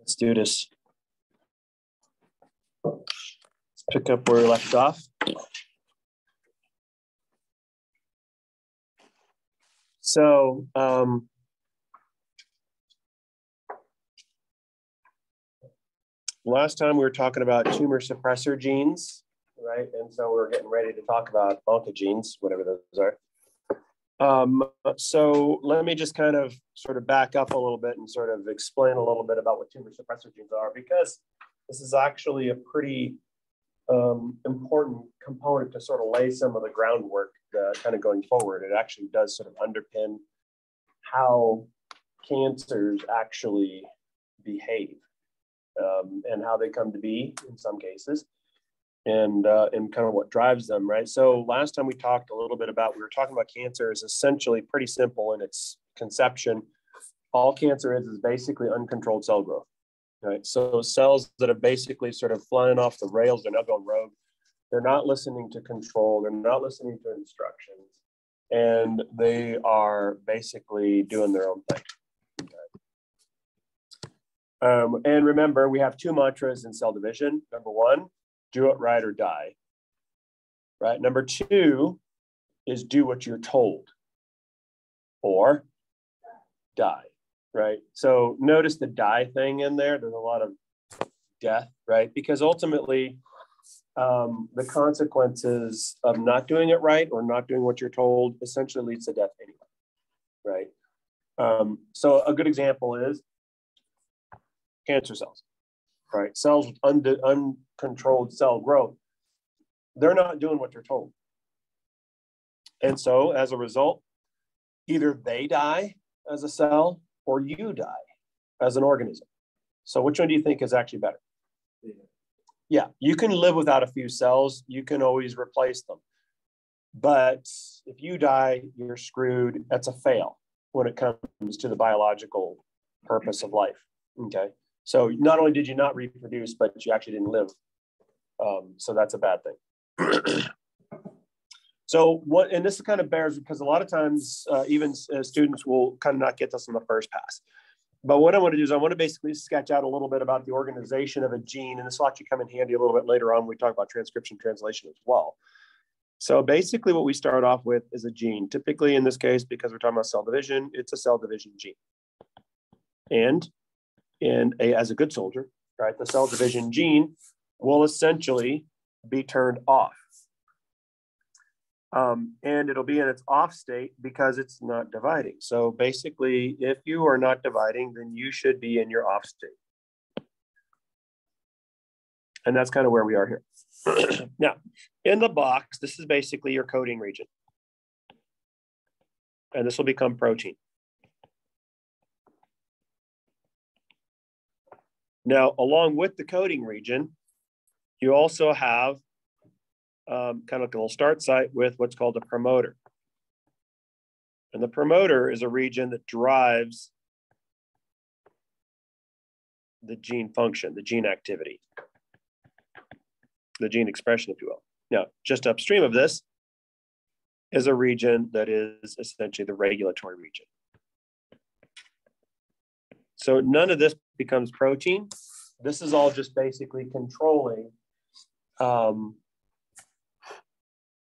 Let's do this. Let's pick up where we left off. So, um, last time we were talking about tumor suppressor genes, right? And so we're getting ready to talk about oncogenes, whatever those are. Um, so let me just kind of sort of back up a little bit and sort of explain a little bit about what tumor suppressor genes are, because this is actually a pretty um, important component to sort of lay some of the groundwork uh, kind of going forward. It actually does sort of underpin how cancers actually behave um, and how they come to be in some cases and uh, and kind of what drives them, right? So last time we talked a little bit about we were talking about cancer is essentially pretty simple in its conception. All cancer is is basically uncontrolled cell growth, right? So cells that are basically sort of flying off the rails, they're not going rogue. They're not listening to control. They're not listening to instructions, and they are basically doing their own thing. Um, and remember, we have two mantras in cell division. Number one, do it right or die. Right. Number two is do what you're told or die. Right. So notice the die thing in there. There's a lot of death, right? Because ultimately, um, the consequences of not doing it right or not doing what you're told essentially leads to death anyway, right? Um, so a good example is cancer cells right? Cells with un- uncontrolled cell growth, they're not doing what they're told. And so as a result, either they die as a cell or you die as an organism. So which one do you think is actually better? Yeah. yeah, you can live without a few cells. You can always replace them. But if you die, you're screwed. That's a fail when it comes to the biological purpose of life. Okay. So not only did you not reproduce, but you actually didn't live. Um, so that's a bad thing. so what, and this kind of bears because a lot of times uh, even uh, students will kind of not get this on the first pass. But what I want to do is I want to basically sketch out a little bit about the organization of a gene, and this will actually come in handy a little bit later on when we talk about transcription translation as well. So basically what we start off with is a gene. Typically in this case, because we're talking about cell division, it's a cell division gene. And in a, as a good soldier, right, the cell division gene will essentially be turned off. Um, and it'll be in its off state because it's not dividing. So basically, if you are not dividing, then you should be in your off state. And that's kind of where we are here. now, in the box, this is basically your coding region. And this will become protein. Now, along with the coding region, you also have um, kind of a little start site with what's called a promoter. And the promoter is a region that drives the gene function, the gene activity, the gene expression, if you will. Now, just upstream of this is a region that is essentially the regulatory region. So none of this becomes protein. This is all just basically controlling um,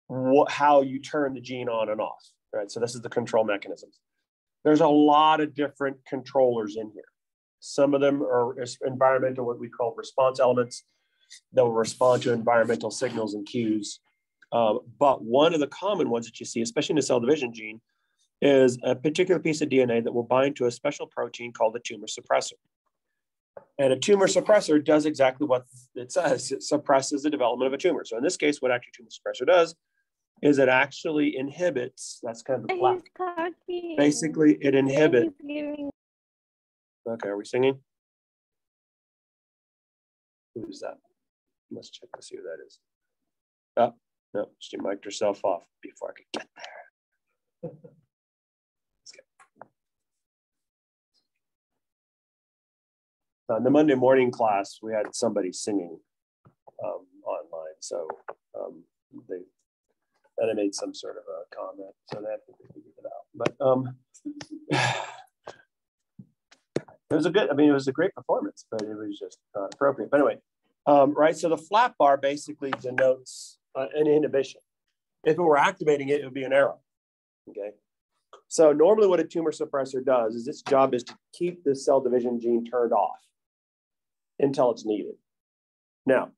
what, how you turn the gene on and off, right? So this is the control mechanisms. There's a lot of different controllers in here. Some of them are environmental, what we call response elements that will respond to environmental signals and cues. Um, but one of the common ones that you see, especially in the cell division gene, is a particular piece of DNA that will bind to a special protein called the tumor suppressor. And a tumor suppressor does exactly what it says. It suppresses the development of a tumor. So in this case, what actually tumor suppressor does is it actually inhibits, that's kind of the plaque. Basically, it inhibits. Okay, are we singing? Who is that? Let's check to see who that is. Oh, no, she mic'd herself off before I could get there. Uh, the Monday morning class, we had somebody singing um, online. So um, they and I made some sort of a comment. So that figured it out. But um, was a good, I mean, it was a great performance, but it was just not appropriate. But anyway, um, right. So the flat bar basically denotes uh, an inhibition. If it were activating it, it would be an arrow. Okay. So normally what a tumor suppressor does is its job is to keep the cell division gene turned off until it's needed. Now,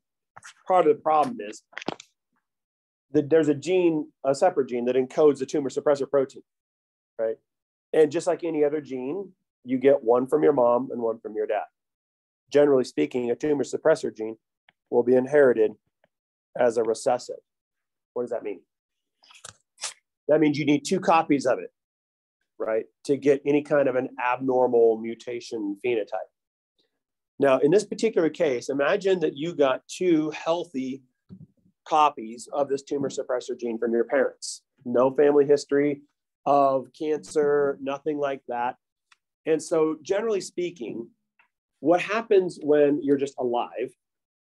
part of the problem is that there's a gene, a separate gene that encodes the tumor suppressor protein, right? And just like any other gene, you get one from your mom and one from your dad. Generally speaking, a tumor suppressor gene will be inherited as a recessive. What does that mean? That means you need two copies of it, right, to get any kind of an abnormal mutation phenotype. Now, in this particular case, imagine that you got two healthy copies of this tumor suppressor gene from your parents. No family history of cancer, nothing like that. And so, generally speaking, what happens when you're just alive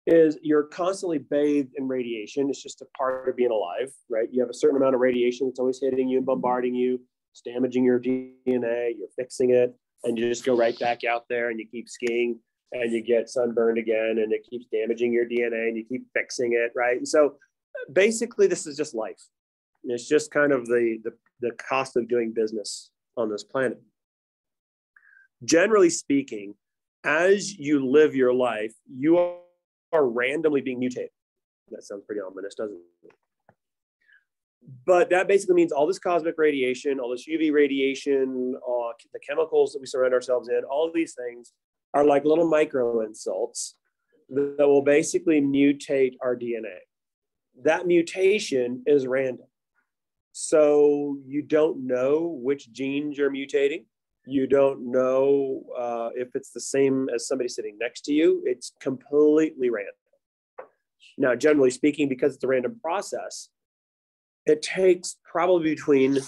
is you're constantly bathed in radiation. It's just a part of being alive, right? You have a certain amount of radiation that's always hitting you and bombarding you, it's damaging your DNA, you're fixing it, and you just go right back out there and you keep skiing and you get sunburned again and it keeps damaging your DNA and you keep fixing it, right? And so basically this is just life. It's just kind of the, the, the cost of doing business on this planet. Generally speaking, as you live your life, you are randomly being mutated. That sounds pretty ominous, doesn't it? But that basically means all this cosmic radiation, all this UV radiation, all the chemicals that we surround ourselves in, all these things are like little micro insults that will basically mutate our DNA. That mutation is random. So you don't know which genes you're mutating. You don't know uh, if it's the same as somebody sitting next to you. It's completely random. Now, generally speaking, because it's a random process, it takes probably between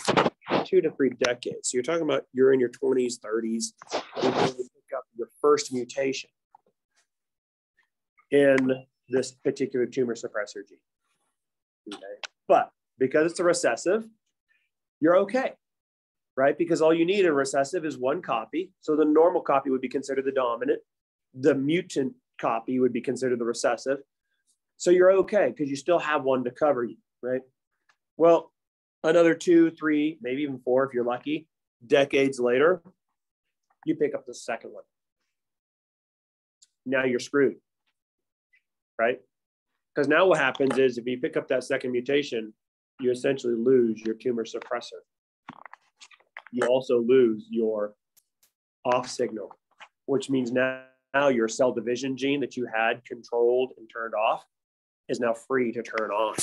two to three decades. So you're talking about you're in your 20s, 30s, up your first mutation in this particular tumor suppressor gene. Okay. But because it's a recessive, you're okay, right? Because all you need a recessive is one copy. So the normal copy would be considered the dominant. The mutant copy would be considered the recessive. So you're okay because you still have one to cover you, right? Well, another two, three, maybe even four if you're lucky, decades later, you pick up the second one. Now you're screwed, right? Because now what happens is if you pick up that second mutation, you essentially lose your tumor suppressor. You also lose your off signal, which means now, now your cell division gene that you had controlled and turned off is now free to turn on.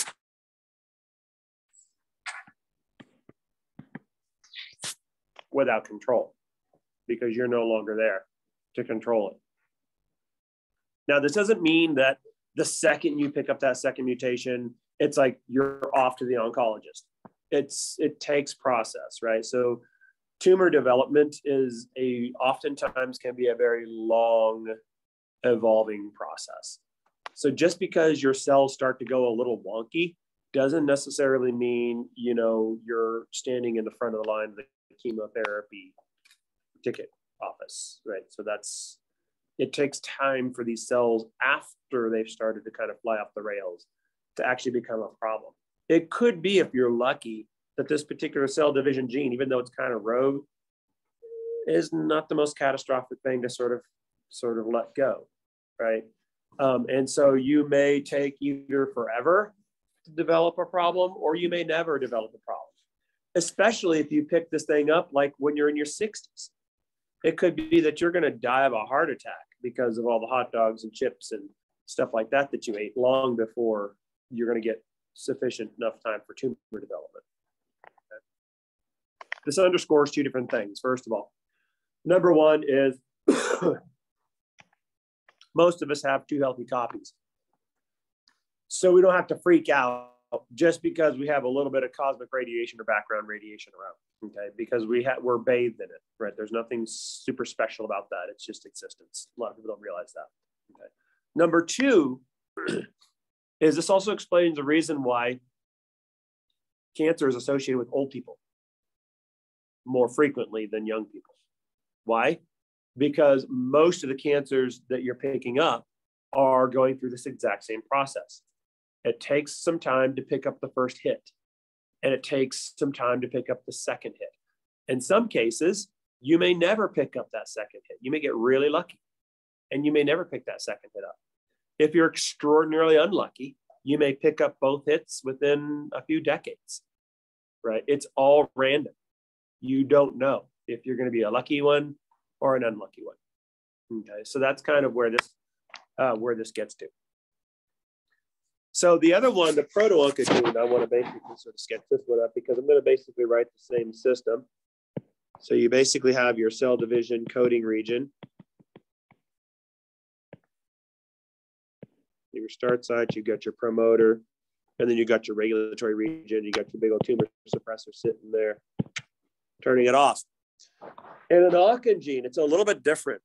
without control because you're no longer there to control it. Now, this doesn't mean that the second you pick up that second mutation, it's like you're off to the oncologist. It's it takes process, right? So tumor development is a oftentimes can be a very long evolving process. So just because your cells start to go a little wonky doesn't necessarily mean, you know, you're standing in the front of the line of the chemotherapy ticket office, right? So that's it takes time for these cells after they've started to kind of fly off the rails to actually become a problem. It could be, if you're lucky, that this particular cell division gene, even though it's kind of rogue, is not the most catastrophic thing to sort of sort of let go, right? Um, and so you may take either forever to develop a problem, or you may never develop a problem. Especially if you pick this thing up like when you're in your 60s it could be that you're going to die of a heart attack because of all the hot dogs and chips and stuff like that that you ate long before you're going to get sufficient enough time for tumor development. Okay. This underscores two different things. First of all, number one is most of us have two healthy copies. So we don't have to freak out just because we have a little bit of cosmic radiation or background radiation around okay? Because we have we're bathed in it right? There's nothing super special about that. It's just existence. A lot of people don't realize that okay? Number two is this also explains the reason why cancer is associated with old people more frequently than young people. Why? Because most of the cancers that you're picking up are going through this exact same process. It takes some time to pick up the first hit, and it takes some time to pick up the second hit. In some cases, you may never pick up that second hit. You may get really lucky, and you may never pick that second hit up. If you're extraordinarily unlucky, you may pick up both hits within a few decades, right? It's all random. You don't know if you're going to be a lucky one or an unlucky one. Okay, so that's kind of where this uh, where this gets to. So the other one, the proto-oncogene, I want to basically sort of sketch this one up because I'm going to basically write the same system. So you basically have your cell division coding region. Your start site, you've got your promoter, and then you've got your regulatory region, you got your big old tumor suppressor sitting there, turning it off. And an oncogene, it's a little bit different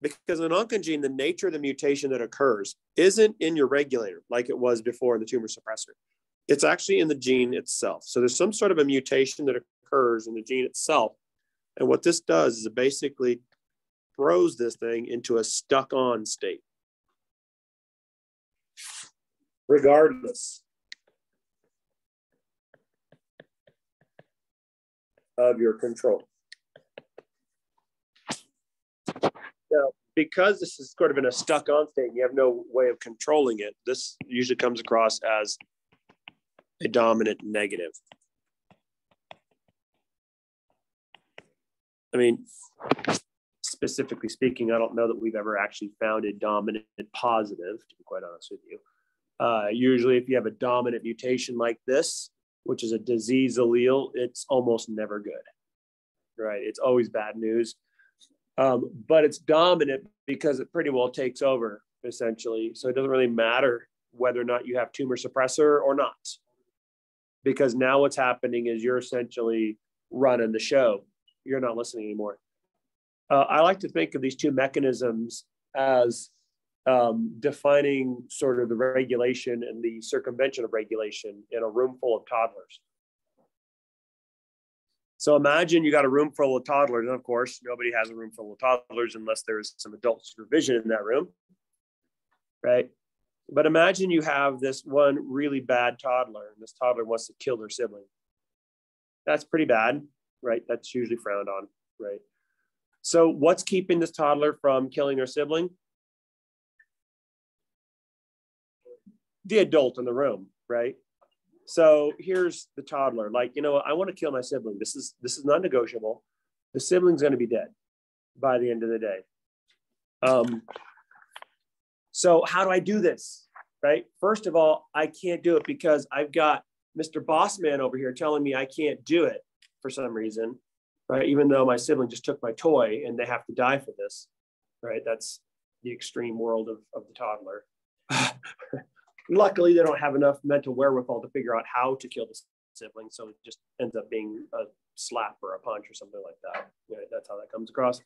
because an oncogene, the nature of the mutation that occurs isn't in your regulator like it was before in the tumor suppressor. It's actually in the gene itself. So there's some sort of a mutation that occurs in the gene itself. And what this does is it basically throws this thing into a stuck on state. Regardless of your control. Now, because this is sort of in a stuck on state and you have no way of controlling it, this usually comes across as a dominant negative. I mean, specifically speaking, I don't know that we've ever actually found a dominant positive, to be quite honest with you. Uh, usually, if you have a dominant mutation like this, which is a disease allele, it's almost never good, right? It's always bad news. Um, but it's dominant because it pretty well takes over essentially. So it doesn't really matter whether or not you have tumor suppressor or not, because now what's happening is you're essentially running the show. You're not listening anymore. Uh, I like to think of these two mechanisms as um, defining sort of the regulation and the circumvention of regulation in a room full of toddlers. So imagine you got a room full of toddlers. And of course, nobody has a room full of toddlers unless there's some adult supervision in that room. Right. But imagine you have this one really bad toddler, and this toddler wants to kill their sibling. That's pretty bad, right? That's usually frowned on, right? So, what's keeping this toddler from killing their sibling? The adult in the room, right? So here's the toddler. Like, you know, I want to kill my sibling. This is this is non-negotiable. The sibling's going to be dead by the end of the day. Um, so how do I do this? Right. First of all, I can't do it because I've got Mr. Bossman over here telling me I can't do it for some reason. Right. Even though my sibling just took my toy and they have to die for this. Right. That's the extreme world of, of the toddler. luckily they don't have enough mental wherewithal to figure out how to kill the sibling so it just ends up being a slap or a punch or something like that. That's how that comes across.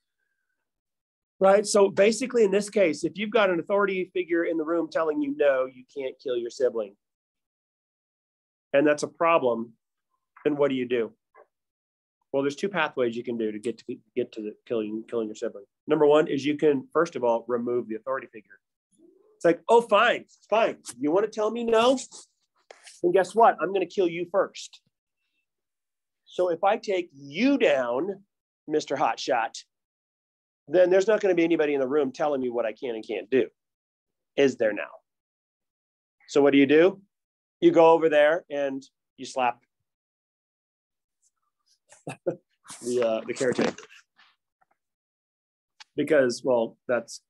Right so basically in this case if you've got an authority figure in the room telling you no you can't kill your sibling and that's a problem then what do you do? Well there's two pathways you can do to get to get to the killing killing your sibling. Number one is you can first of all remove the authority figure it's like, oh, fine, fine. You want to tell me no? Then guess what? I'm going to kill you first. So if I take you down, Mr. Hotshot, then there's not going to be anybody in the room telling me what I can and can't do. Is there now? So what do you do? You go over there and you slap the uh, the caretaker because well that's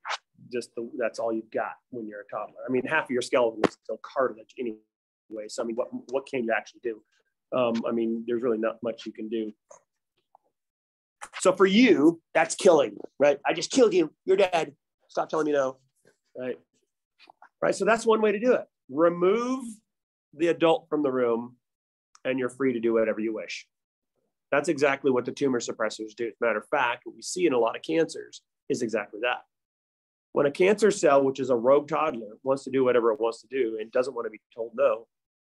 just the, that's all you've got when you're a toddler. I mean, half of your skeleton is still cartilage anyway. So I mean, what what can you actually do? Um, I mean, there's really not much you can do. So for you, that's killing, right? I just killed you. You're dead. Stop telling me no, right? Right. So that's one way to do it. Remove the adult from the room, and you're free to do whatever you wish. That's exactly what the tumor suppressors do. As a matter of fact, what we see in a lot of cancers is exactly that. When a cancer cell, which is a rogue toddler, wants to do whatever it wants to do and doesn't want to be told no,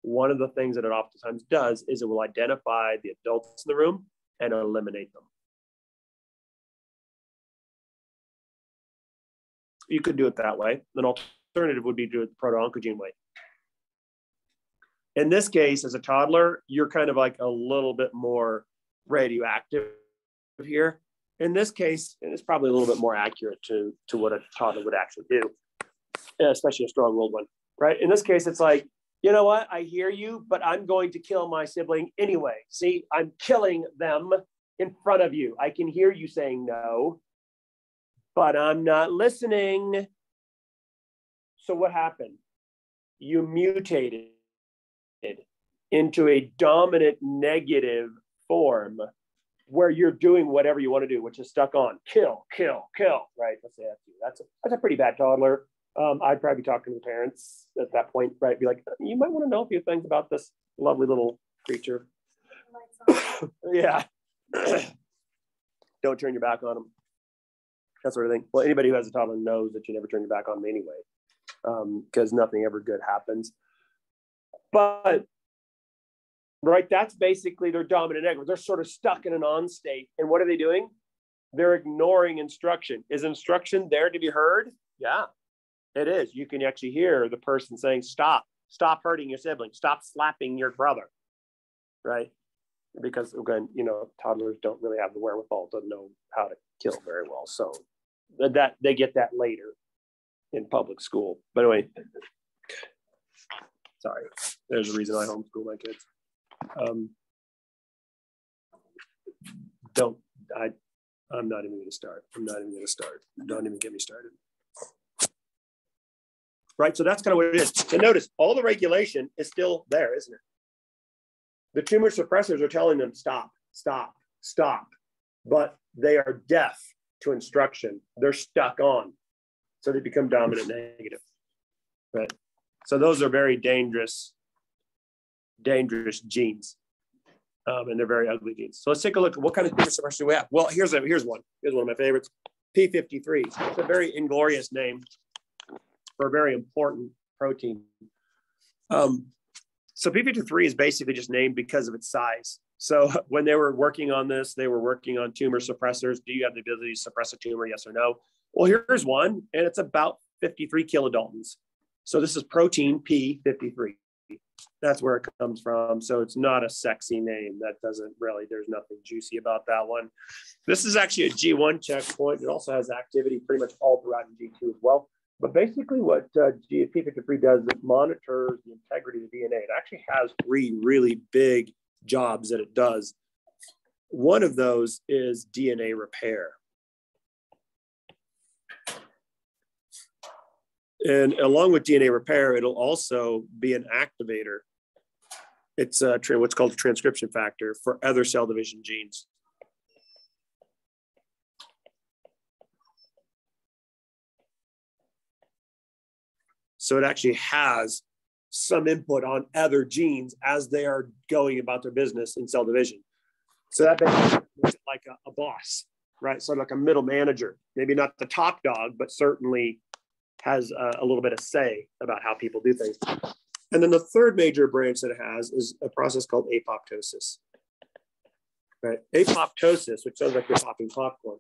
one of the things that it oftentimes does is it will identify the adults in the room and eliminate them. you could do it that way. An alternative would be to do it the proto-oncogene way. In this case, as a toddler, you're kind of like a little bit more radioactive here. In this case, it's probably a little bit more accurate to, to what a toddler would actually do, especially a strong-willed one, right? In this case, it's like, you know what? I hear you, but I'm going to kill my sibling anyway. See, I'm killing them in front of you. I can hear you saying no, but I'm not listening. So what happened? You mutated into a dominant negative form where you're doing whatever you want to do, which is stuck on kill, kill, kill, right? Let's say that's. That's a, that's a pretty bad toddler. Um, I'd probably be talking to the parents at that point, right? Be like, you might want to know a few things about this lovely little creature. yeah. Don't turn your back on them. That sort of thing. Well, anybody who has a toddler knows that you never turn your back on them anyway, because um, nothing ever good happens. But right? That's basically their dominant negative. They're sort of stuck in an on state. And what are they doing? They're ignoring instruction. Is instruction there to be heard? Yeah, it is. You can actually hear the person saying, stop, stop hurting your sibling, stop slapping your brother, right? Because again, you know, toddlers don't really have the wherewithal to know how to kill very well. So that they get that later in public school. But anyway, sorry, there's a reason I homeschool my kids. Um, don't, I, I'm not even going to start. I'm not even going to start. Don't even get me started. Right. So that's kind of what it is. And notice all the regulation is still there, isn't it? The tumor suppressors are telling them stop, stop, stop, but they are deaf to instruction. They're stuck on. So they become dominant negative. Right. So those are very dangerous dangerous genes. Um, and they're very ugly genes. So let's take a look at what kind of tumor suppressor do we have. Well, here's a, here's one. Here's one of my favorites. P53. It's a very inglorious name for a very important protein. Um, so P53 is basically just named because of its size. So when they were working on this, they were working on tumor suppressors. Do you have the ability to suppress a tumor? Yes or no? Well, here's one, and it's about 53 kilodaltons. So this is protein P53 that's where it comes from. So it's not a sexy name. That doesn't really, there's nothing juicy about that one. This is actually a G1 checkpoint. It also has activity pretty much all throughout in G2 as well. But basically, what uh, GP53 does, is it monitors the integrity of the DNA. It actually has three really big jobs that it does. One of those is DNA repair. And along with DNA repair, it'll also be an activator. It's uh, a, what's called a transcription factor for other cell division genes. So it actually has some input on other genes as they are going about their business in cell division. So that makes it like a, a boss, right? So like a middle manager, maybe not the top dog, but certainly has a, a little bit of say about how people do things. And then the third major branch that it has is a process called apoptosis. Right? Apoptosis, which sounds like you're popping popcorn,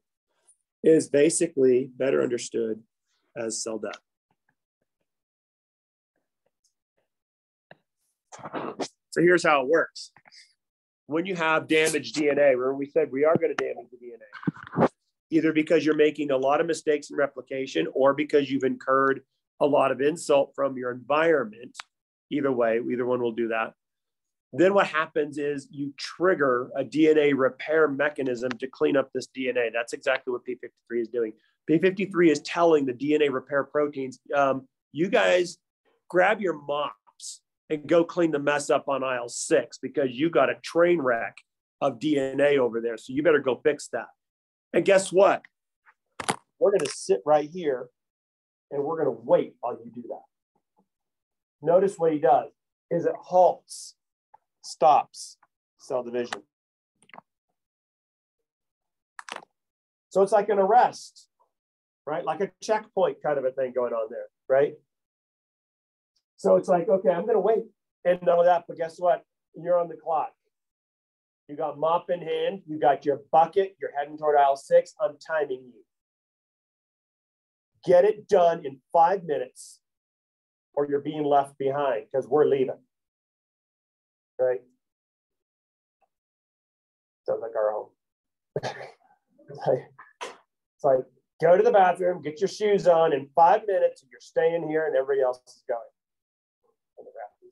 is basically better understood as cell death. So here's how it works. When you have damaged DNA, remember we said we are going to damage the DNA either because you're making a lot of mistakes in replication or because you've incurred a lot of insult from your environment. Either way, either one will do that. Then what happens is you trigger a DNA repair mechanism to clean up this DNA. That's exactly what P53 is doing. P53 is telling the DNA repair proteins, um, you guys grab your mops and go clean the mess up on aisle six because you got a train wreck of DNA over there. So you better go fix that. And guess what? We're going to sit right here and we're going to wait while you do that. Notice what he does is it halts, stops cell division. So it's like an arrest, right? Like a checkpoint kind of a thing going on there, right? So it's like, okay, I'm going to wait. And none of that, but guess what? You're on the clock. You got mop in hand. You got your bucket. You're heading toward aisle six. I'm timing you. get it done in five minutes or you're being left behind because we're leaving. Right? Sounds like our home. it's, like, it's like, go to the bathroom, get your shoes on in five minutes, and you're staying here, and everybody else is going.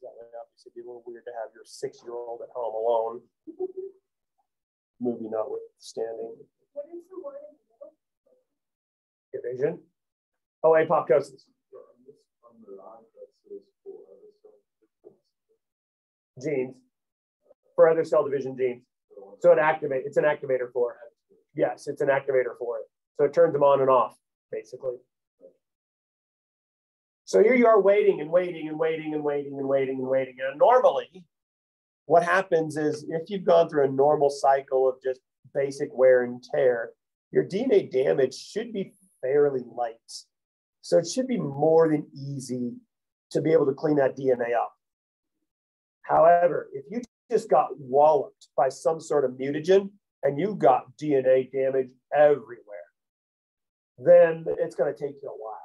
And the bathrooms that way, obviously, it'd be a little weird to have your six year old at home alone. Movie notwithstanding. What is the word? Division. Oh, apoptosis. Genes for other cell division genes. So it activate. It's an activator for it. Yes, it's an activator for it. So it turns them on and off, basically. So here you are waiting and waiting and waiting and waiting and waiting and waiting. And normally, what happens is if you've gone through a normal cycle of just basic wear and tear, your DNA damage should be fairly light. So it should be more than easy to be able to clean that DNA up. However, if you just got walloped by some sort of mutagen and you got DNA damage everywhere, then it's going to take you a while,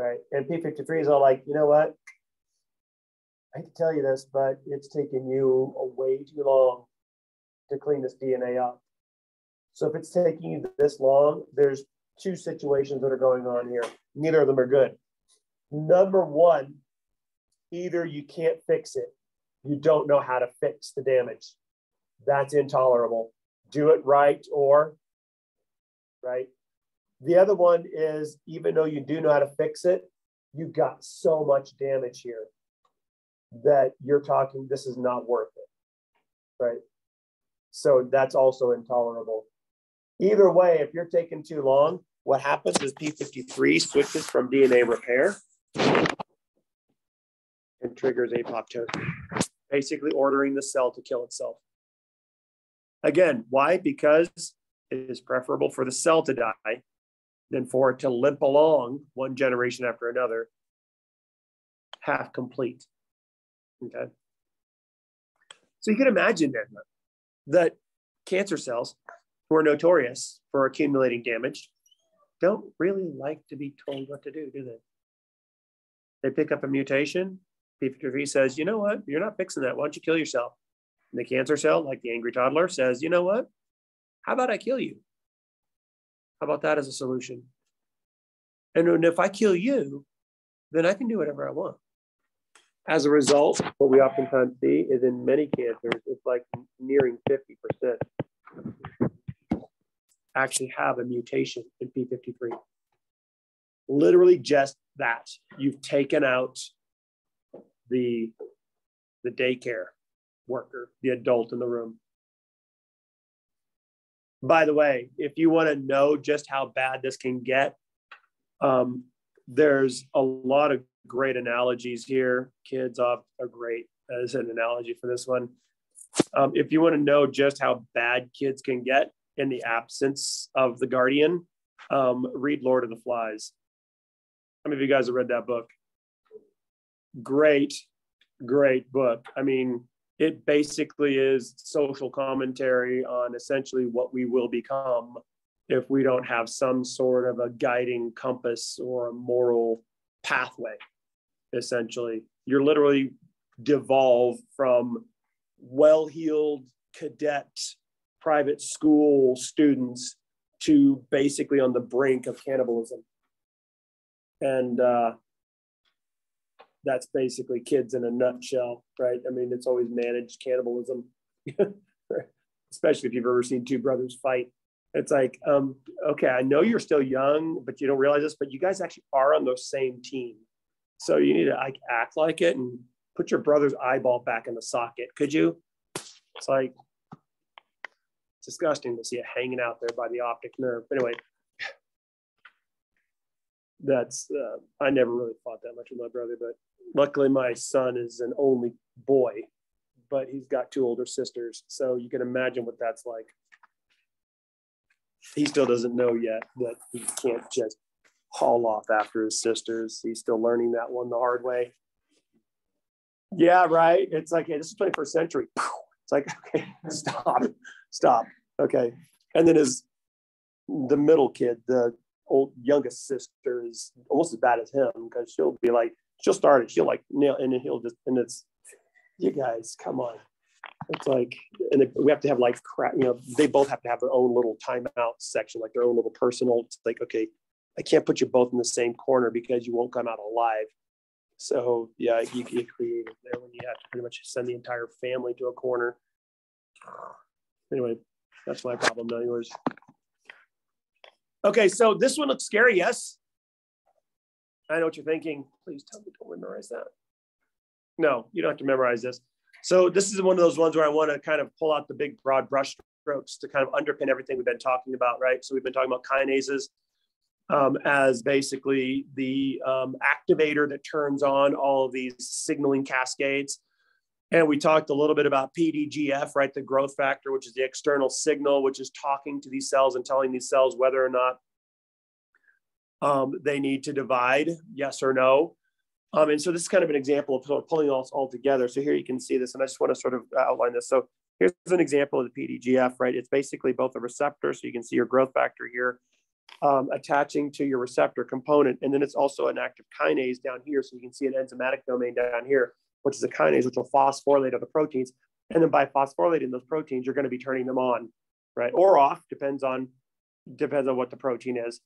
right? And P53 is all like, you know what? I hate to tell you this, but it's taken you a way too long to clean this DNA up. So if it's taking you this long, there's two situations that are going on here. Neither of them are good. Number one, either you can't fix it, you don't know how to fix the damage. That's intolerable. Do it right or right. The other one is even though you do know how to fix it, you've got so much damage here that you're talking, this is not worth it. Right. So that's also intolerable. Either way, if you're taking too long, what happens is P53 switches from DNA repair and triggers apoptosis, basically ordering the cell to kill itself. Again, why? Because it is preferable for the cell to die than for it to limp along one generation after another, half complete. Okay. So you can imagine then that cancer cells, who are notorious for accumulating damage, don't really like to be told what to do, do they? They pick up a mutation. P53 says, you know what? You're not fixing that. Why don't you kill yourself? And the cancer cell, like the angry toddler, says, you know what? How about I kill you? How about that as a solution? And if I kill you, then I can do whatever I want. As a result, what we oftentimes see is in many cancers, it's like nearing 50% actually have a mutation in P53. Literally just that. You've taken out the, the daycare worker, the adult in the room. By the way, if you want to know just how bad this can get, um, there's a lot of great analogies here. Kids are great as an analogy for this one. Um, if you want to know just how bad kids can get, in the absence of the Guardian, um, read Lord of the Flies. How many of you guys have read that book? Great, great book. I mean, it basically is social commentary on essentially what we will become if we don't have some sort of a guiding compass or a moral pathway, essentially. You're literally devolve from well heeled cadet private school students to basically on the brink of cannibalism. And uh, that's basically kids in a nutshell, right? I mean, it's always managed cannibalism, especially if you've ever seen two brothers fight. It's like, um, okay, I know you're still young, but you don't realize this, but you guys actually are on the same team. So you need to like act like it and put your brother's eyeball back in the socket. Could you? It's like, it's disgusting to see it hanging out there by the optic nerve. Anyway, that's uh, I never really fought that much with my brother, but luckily my son is an only boy, but he's got two older sisters, so you can imagine what that's like. He still doesn't know yet that he can't just haul off after his sisters. He's still learning that one the hard way. Yeah, right. It's like, hey, this is 21st century. It's like, okay, stop stop. Okay. And then his the middle kid, the old youngest sister is almost as bad as him because she'll be like, she'll start it, she'll like nail, and then he'll just, and it's, you guys, come on. It's like, and we have to have like crap, you know, they both have to have their own little timeout section, like their own little personal. It's like, okay, I can't put you both in the same corner because you won't come out alive. So yeah, you get creative there when you have to pretty much send the entire family to a corner. Anyway, that's my problem, not yours. Okay, so this one looks scary, yes? I know what you're thinking. Please tell me don't memorize that. No, you don't have to memorize this. So this is one of those ones where I want to kind of pull out the big broad brush strokes to kind of underpin everything we've been talking about, right? So we've been talking about kinases um, as basically the um, activator that turns on all of these signaling cascades. And we talked a little bit about PDGF, right? The growth factor, which is the external signal, which is talking to these cells and telling these cells whether or not um, they need to divide, yes or no. Um, and so this is kind of an example of, sort of pulling all, all together. So here you can see this, and I just want to sort of outline this. So here's an example of the PDGF, right? It's basically both a receptor, so you can see your growth factor here, um, attaching to your receptor component. And then it's also an active kinase down here. So you can see an enzymatic domain down here which is a kinase, which will phosphorylate other proteins. And then by phosphorylating those proteins, you're going to be turning them on, right? Or off, depends on depends on what the protein is.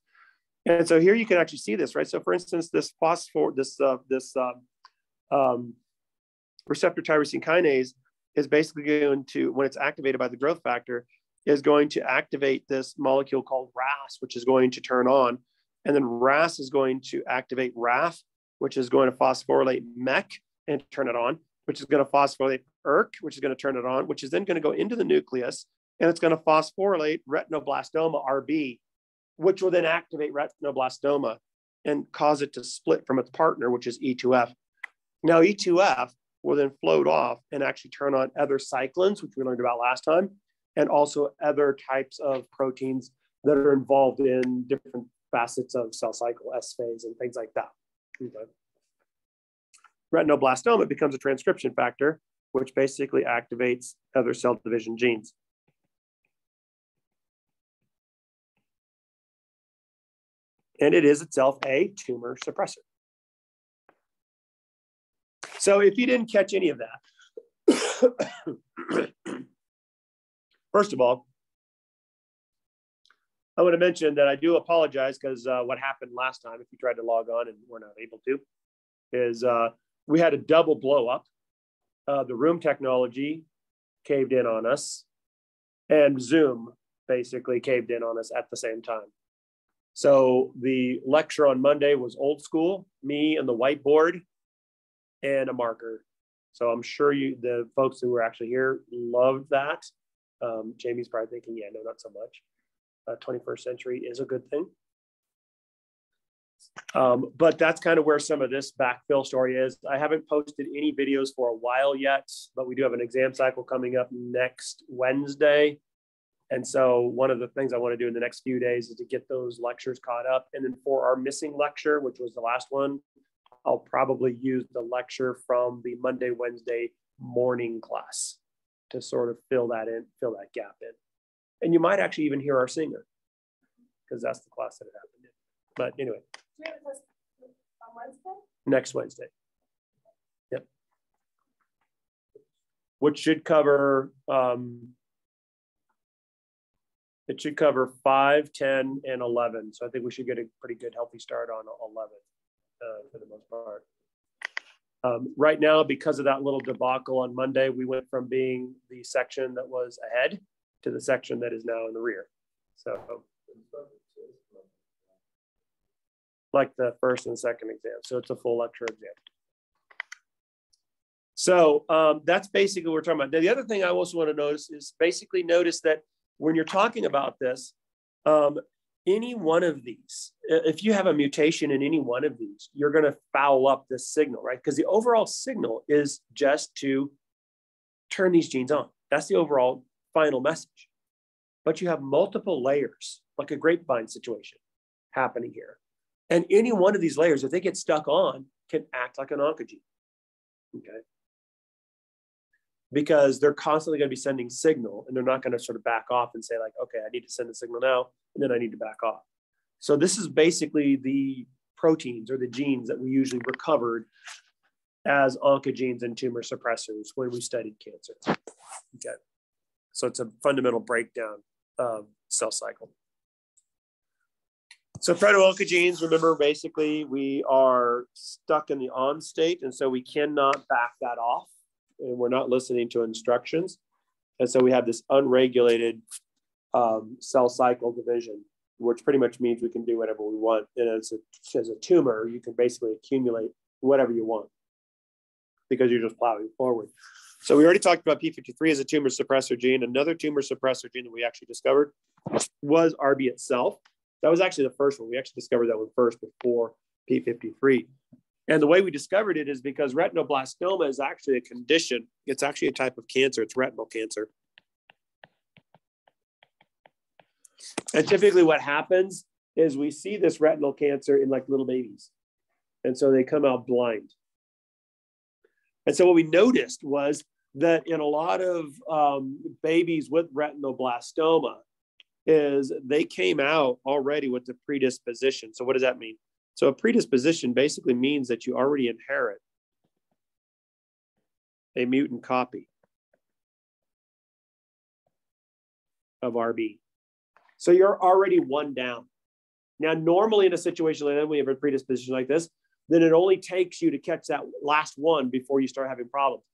And so here you can actually see this, right? So for instance, this phosphor, this uh, this uh, um, receptor tyrosine kinase is basically going to, when it's activated by the growth factor, is going to activate this molecule called RAS, which is going to turn on. And then RAS is going to activate RAF, which is going to phosphorylate MEK, and turn it on, which is going to phosphorylate ERK, which is going to turn it on, which is then going to go into the nucleus and it's going to phosphorylate retinoblastoma RB, which will then activate retinoblastoma and cause it to split from its partner, which is E2F. Now, E2F will then float off and actually turn on other cyclins, which we learned about last time, and also other types of proteins that are involved in different facets of cell cycle, S phase, and things like that. Okay retinoblastoma, becomes a transcription factor, which basically activates other cell division genes. And it is itself a tumor suppressor. So if you didn't catch any of that, first of all, I want to mention that I do apologize because uh, what happened last time, if you tried to log on and were not able to, is uh, we had a double blow up. Uh, the room technology caved in on us, and Zoom basically caved in on us at the same time. So the lecture on Monday was old school, me and the whiteboard and a marker. So I'm sure you, the folks who were actually here, loved that. Um, Jamie's probably thinking, yeah, no, not so much. Uh, 21st century is a good thing. Um, but that's kind of where some of this backfill story is. I haven't posted any videos for a while yet, but we do have an exam cycle coming up next Wednesday. And so one of the things I want to do in the next few days is to get those lectures caught up. And then for our missing lecture, which was the last one, I'll probably use the lecture from the Monday, Wednesday morning class to sort of fill that in, fill that gap in. And you might actually even hear our singer because that's the class that it happened in. But anyway, Wednesday? Next Wednesday. Yep. Which should cover, um, it should cover 5, 10, and 11. So I think we should get a pretty good healthy start on 11 uh, for the most part. Um, right now, because of that little debacle on Monday, we went from being the section that was ahead to the section that is now in the rear. So like the first and second exam. So it's a full lecture exam. So um, that's basically what we're talking about. Now, the other thing I also want to notice is basically notice that when you're talking about this, um, any one of these, if you have a mutation in any one of these, you're going to foul up this signal, right? Because the overall signal is just to turn these genes on. That's the overall final message. But you have multiple layers, like a grapevine situation happening here. And any one of these layers, if they get stuck on, can act like an oncogene. Okay. Because they're constantly going to be sending signal and they're not going to sort of back off and say, like, okay, I need to send a signal now, and then I need to back off. So this is basically the proteins or the genes that we usually recovered as oncogenes and tumor suppressors when we studied cancer. Okay. So it's a fundamental breakdown of cell cycle. So proto-oncogenes, remember, basically we are stuck in the on state, and so we cannot back that off, and we're not listening to instructions. And so we have this unregulated um, cell cycle division, which pretty much means we can do whatever we want. And as a, as a tumor, you can basically accumulate whatever you want because you're just plowing forward. So we already talked about P53 as a tumor suppressor gene. Another tumor suppressor gene that we actually discovered was RB itself. That was actually the first one. We actually discovered that one first before P53. And the way we discovered it is because retinoblastoma is actually a condition. It's actually a type of cancer. It's retinal cancer. And typically what happens is we see this retinal cancer in like little babies. And so they come out blind. And so what we noticed was that in a lot of um, babies with retinoblastoma is they came out already with the predisposition. So what does that mean? So a predisposition basically means that you already inherit a mutant copy of RB. So you're already one down. Now, normally in a situation like that, we have a predisposition like this, then it only takes you to catch that last one before you start having problems.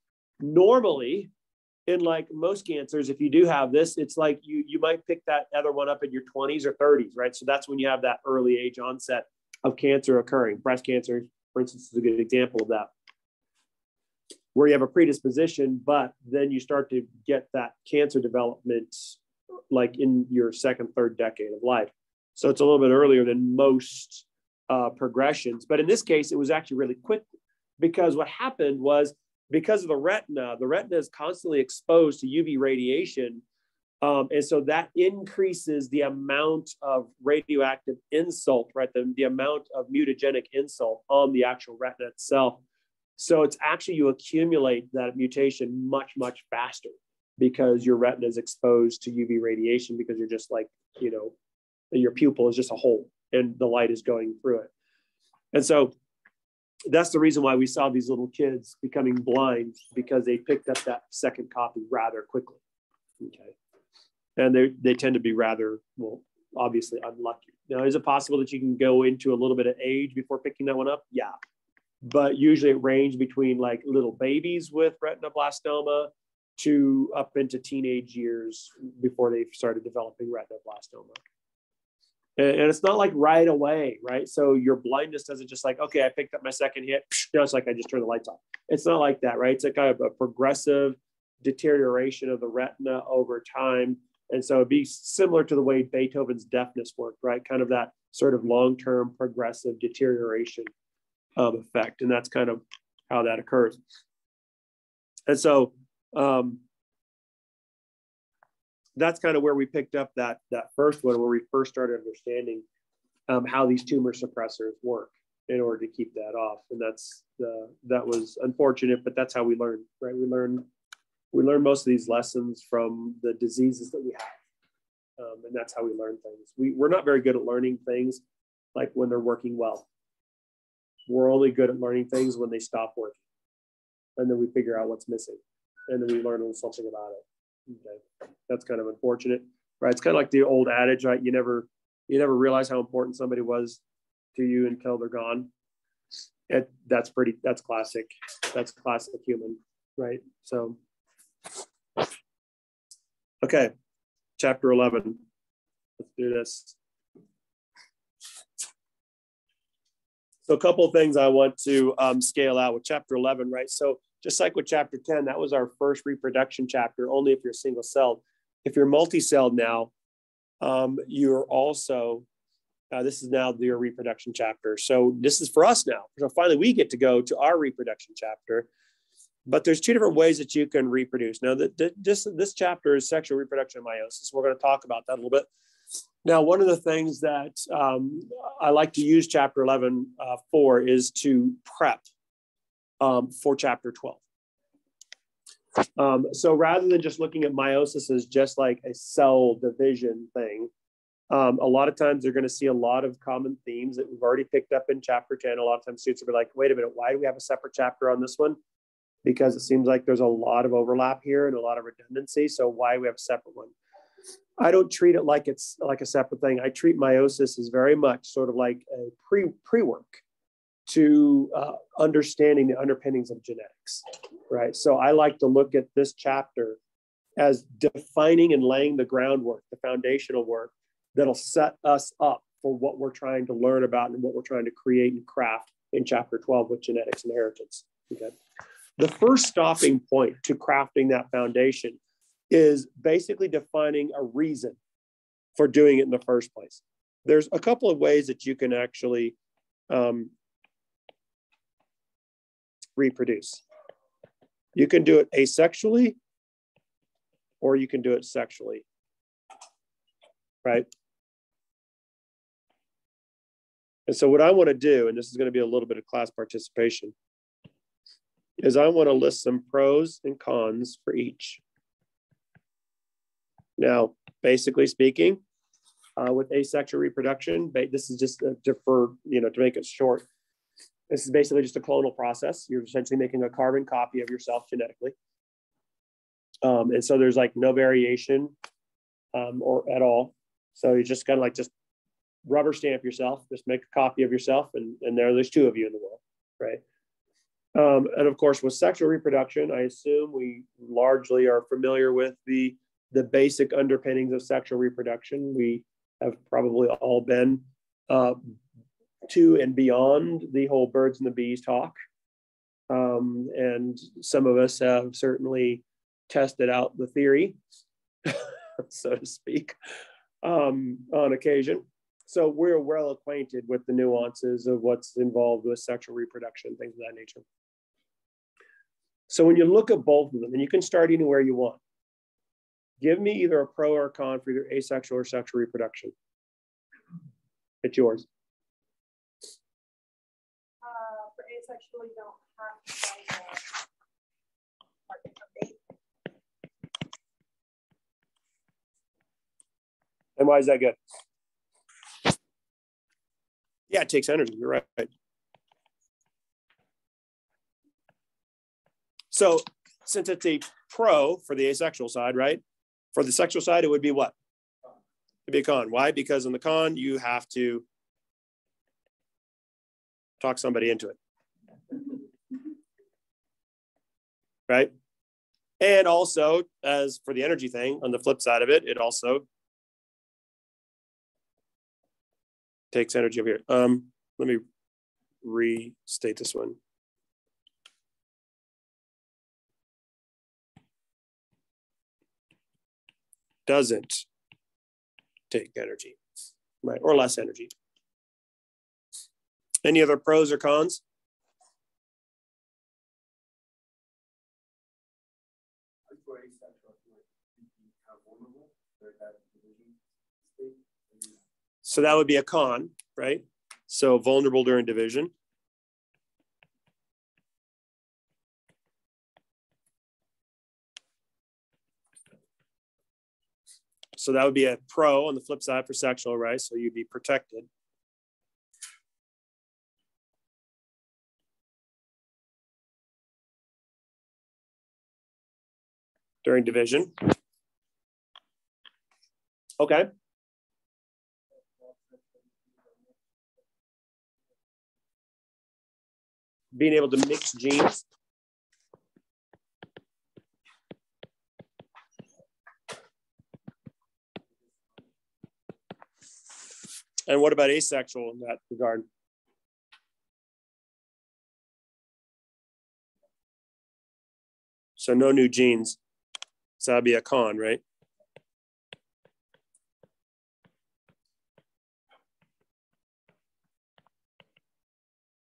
Normally, in like most cancers, if you do have this, it's like you you might pick that other one up in your 20s or 30s, right? So that's when you have that early age onset of cancer occurring. Breast cancer, for instance, is a good example of that. Where you have a predisposition, but then you start to get that cancer development like in your second, third decade of life. So it's a little bit earlier than most uh, progressions. But in this case, it was actually really quick because what happened was because of the retina, the retina is constantly exposed to UV radiation. Um, and so that increases the amount of radioactive insult, right? The, the amount of mutagenic insult on the actual retina itself. So it's actually you accumulate that mutation much, much faster because your retina is exposed to UV radiation because you're just like, you know, your pupil is just a hole and the light is going through it. And so that's the reason why we saw these little kids becoming blind because they picked up that second copy rather quickly. Okay. And they, they tend to be rather, well, obviously unlucky. Now, is it possible that you can go into a little bit of age before picking that one up? Yeah. But usually it ranges between like little babies with retinoblastoma to up into teenage years before they started developing retinoblastoma. And, it's not like right away, right? So your blindness doesn't just like, okay, I picked up my second hit. You it's like I just turned the lights off. It's not like that, right? It's a kind of a progressive deterioration of the retina over time. And so it'd be similar to the way Beethoven's deafness worked, right? Kind of that sort of long-term progressive deterioration um, effect. And that's kind of how that occurs. And so um, that's kind of where we picked up that that first one where we first started understanding um, how these tumor suppressors work in order to keep that off and that's the that was unfortunate but that's how we learn right we learn we learn most of these lessons from the diseases that we have um, and that's how we learn things we, we're not very good at learning things like when they're working well we're only good at learning things when they stop working and then we figure out what's missing and then we learn something about it. Okay, that's kind of unfortunate, right? It's kind of like the old adage, right? You never, you never realize how important somebody was to you until they're gone. It, that's pretty. That's classic. That's classic human, right? So, okay, chapter eleven. Let's do this. So a couple of things I want to um, scale out with chapter 11, right? So just like with chapter 10, that was our first reproduction chapter, only if you're single celled. If you're multi celled now, um, you're also, uh, this is now your reproduction chapter. So this is for us now. So finally, we get to go to our reproduction chapter. But there's two different ways that you can reproduce. Now, the, the, this, this chapter is sexual reproduction and meiosis. We're going to talk about that a little bit. Now, one of the things that um, I like to use chapter 11 uh, for is to prep um, for chapter 12. Um, so rather than just looking at meiosis as just like a cell division thing, Um, a lot of times they're going to see a lot of common themes that we've already picked up in chapter 10. A lot of times students will be like, wait a minute, why do we have a separate chapter on this one? Because it seems like there's a lot of overlap here and a lot of redundancy. So why we have a separate one? I don't treat it like it's like a separate thing. I treat meiosis as very much sort of like a pre pre work to uh, understanding the underpinnings of genetics, right? So I like to look at this chapter as defining and laying the groundwork, the foundational work that'll set us up for what we're trying to learn about and what we're trying to create and craft in chapter 12 with genetics and inheritance. Okay. The first stopping point to crafting that foundation is basically defining a reason for doing it in the first place. There's a couple of ways that you can actually um, reproduce. You can do it asexually or you can do it sexually, right? And so what I want to do, and this is going to be a little bit of class participation, is I want to list some pros and cons for each. Now, basically speaking, uh, with asexual reproduction, this is just uh, to, for, you know, to make it short. This is basically just a clonal process. You're essentially making a carbon copy of yourself genetically. Um, and so there's like no variation um, or at all. So you just kind of like just rubber stamp yourself, just make a copy of yourself, and, and there there's two of you in the world, right? Um, and of course, with sexual reproduction, I assume we largely are familiar with the the basic underpinnings of sexual reproduction. We have probably all been uh, to and beyond the whole birds and the bees talk. Um, and some of us have certainly tested out the theory, so to speak, um, on occasion. So we're well acquainted with the nuances of what's involved with sexual reproduction, things of that nature. So when you look at both of them, and you can start anywhere you want, give me either a pro or a con for either asexual or sexual reproduction. It's yours. Uh, for asexual, you don't have to And why is that good? Yeah, it takes energy. You're right. So since it's a pro for the asexual side, right? For the sexual side, it would be what? It'd be a con. Why? Because in the con, you have to talk somebody into it. Right? And also, as for the energy thing, on the flip side of it, it also takes energy over here. Um, let me restate this one. Doesn't take energy, right? Or less energy. Any other pros or cons? So that would be a con, right? So vulnerable during division. So that would be a pro on the flip side for sexual, right? So you'd be protected. During division. Okay. being able to mix genes. And what about asexual in that regard? So no new genes. So that'd be a con, right?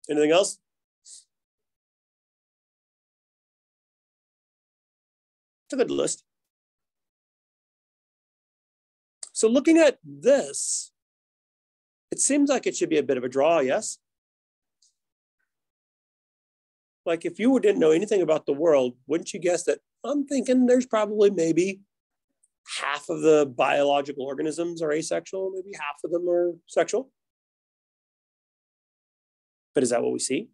Anything else? It's a good list. So looking at this, it seems like it should be a bit of a draw, yes? Like if you didn't know anything about the world, wouldn't you guess that I'm thinking there's probably maybe half of the biological organisms are asexual, maybe half of them are sexual. But is that what we see?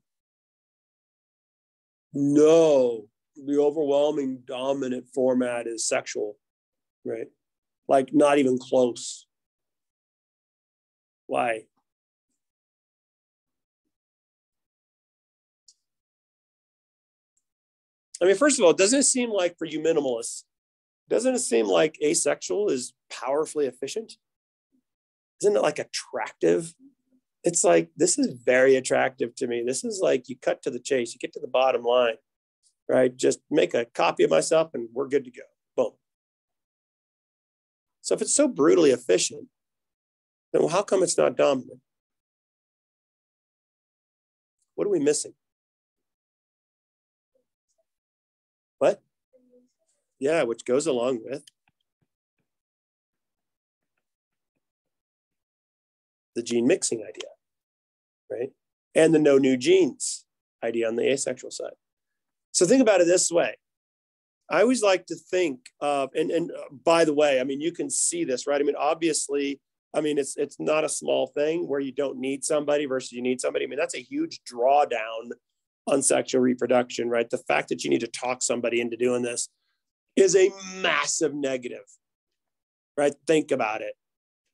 No, the overwhelming dominant format is sexual, right? Like not even close. Why? I mean, first of all, doesn't it seem like for you minimalists, doesn't it seem like asexual is powerfully efficient? Isn't it like attractive? It's like, this is very attractive to me. This is like you cut to the chase, you get to the bottom line, right? Just make a copy of myself and we're good to go. Boom. So if it's so brutally efficient, then how come it's not dominant? What are we missing? What? Yeah, which goes along with the gene mixing idea, right? And the no new genes idea on the asexual side. So think about it this way. I always like to think of, and, and uh, by the way, I mean, you can see this, right? I mean, obviously, I mean, it's it's not a small thing where you don't need somebody versus you need somebody. I mean, that's a huge drawdown on sexual reproduction, right? The fact that you need to talk somebody into doing this is a massive negative, right? Think about it.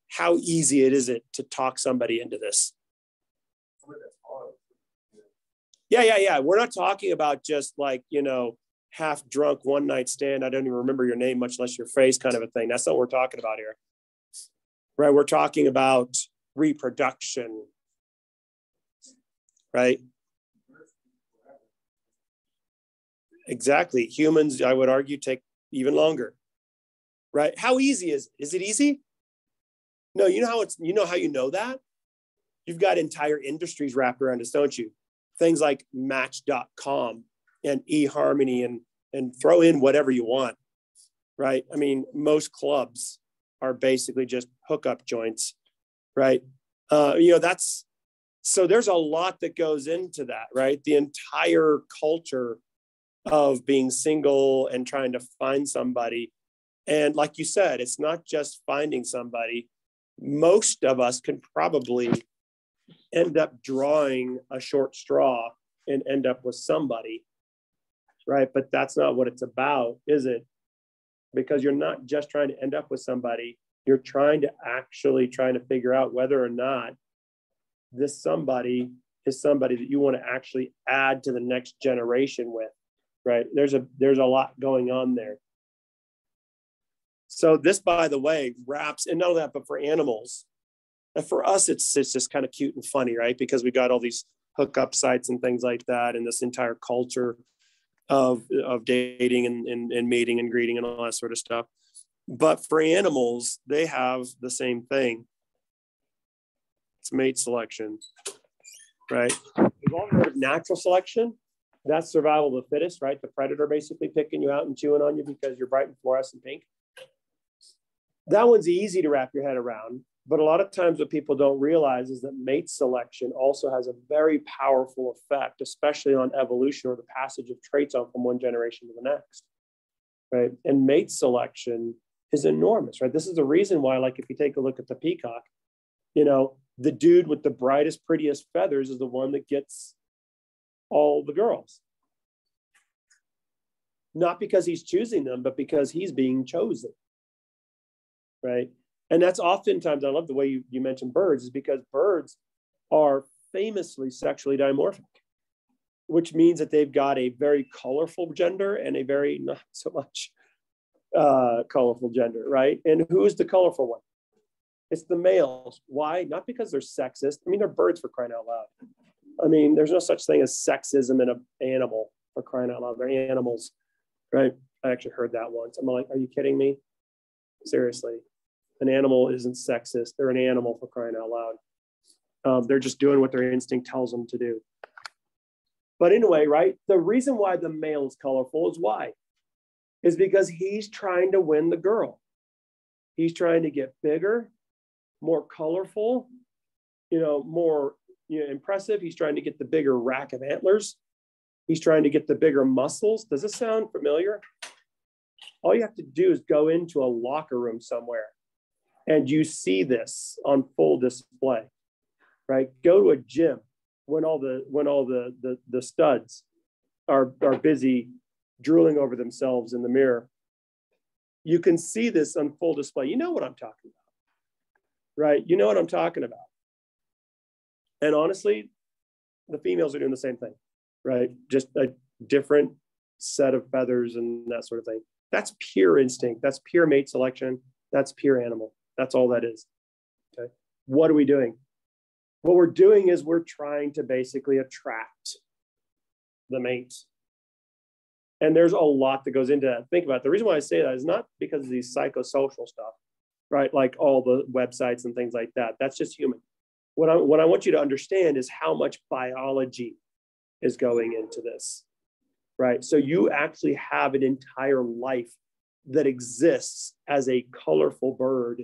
How easy it is it to talk somebody into this? Yeah, yeah, yeah. We're not talking about just like, you know, half drunk one night stand. I don't even remember your name, much less your face kind of a thing. That's not what we're talking about here right? We're talking about reproduction, right? Exactly. Humans, I would argue, take even longer, right? How easy is Is it easy? No, you know how it's, you know how you know that? You've got entire industries wrapped around us, don't you? Things like Match.com and eHarmony and and throw in whatever you want, right? I mean, most clubs are basically just hookup joints, right? Uh, you know, that's so there's a lot that goes into that, right? The entire culture of being single and trying to find somebody. And like you said, it's not just finding somebody. Most of us can probably end up drawing a short straw and end up with somebody, right? But that's not what it's about, is it? because you're not just trying to end up with somebody you're trying to actually trying to figure out whether or not this somebody is somebody that you want to actually add to the next generation with right? There's a there's a lot going on there. So this by the way wraps and not only that but for animals and for us it's it's just kind of cute and funny right? Because we got all these hookup sites and things like that and this entire culture of of dating and, and, and mating and greeting and all that sort of stuff. But for animals, they have the same thing. It's mate selection, right? We've all heard of natural selection. That's survival of the fittest, right? The predator basically picking you out and chewing on you because you're bright and fluorescent pink. That one's easy to wrap your head around. But a lot of times, what people don't realize is that mate selection also has a very powerful effect, especially on evolution or the passage of traits on from one generation to the next. Right. And mate selection is enormous, right? This is the reason why, like, if you take a look at the peacock, you know, the dude with the brightest, prettiest feathers is the one that gets all the girls. Not because he's choosing them, but because he's being chosen. Right and that's oftentimes i love the way you, you mentioned birds is because birds are famously sexually dimorphic which means that they've got a very colorful gender and a very not so much uh, colorful gender right? And who's the colorful one? It's the males. Why? Not because they're sexist. I mean they're birds for crying out loud. I mean there's no such thing as sexism in an animal for crying out loud. They're animals right? I actually heard that once. I'm like are you kidding me? Seriously. An animal isn't sexist. They're an animal for crying out loud. Um, they're just doing what their instinct tells them to do. But anyway, right? The reason why the male is colorful is why? Is because he's trying to win the girl. He's trying to get bigger, more colorful, you know, more you know, impressive. He's trying to get the bigger rack of antlers. He's trying to get the bigger muscles. Does this sound familiar? All you have to do is go into a locker room somewhere and you see this on full display, right? Go to a gym when all the when all the the, the studs are are busy drooling over themselves in the mirror. You can see this on full display. You know what I'm talking about, right? You know what I'm talking about. And honestly, the females are doing the same thing, right? Just a different set of feathers and that sort of thing. That's pure instinct. That's pure mate selection. That's pure animal. That's all that is. Okay. What are we doing? What we're doing is we're trying to basically attract the mate. And there's a lot that goes into that. Think about it. The reason why I say that is not because of these psychosocial stuff, right? Like all the websites and things like that. That's just human. What I, what I want you to understand is how much biology is going into this, right? So you actually have an entire life that exists as a colorful bird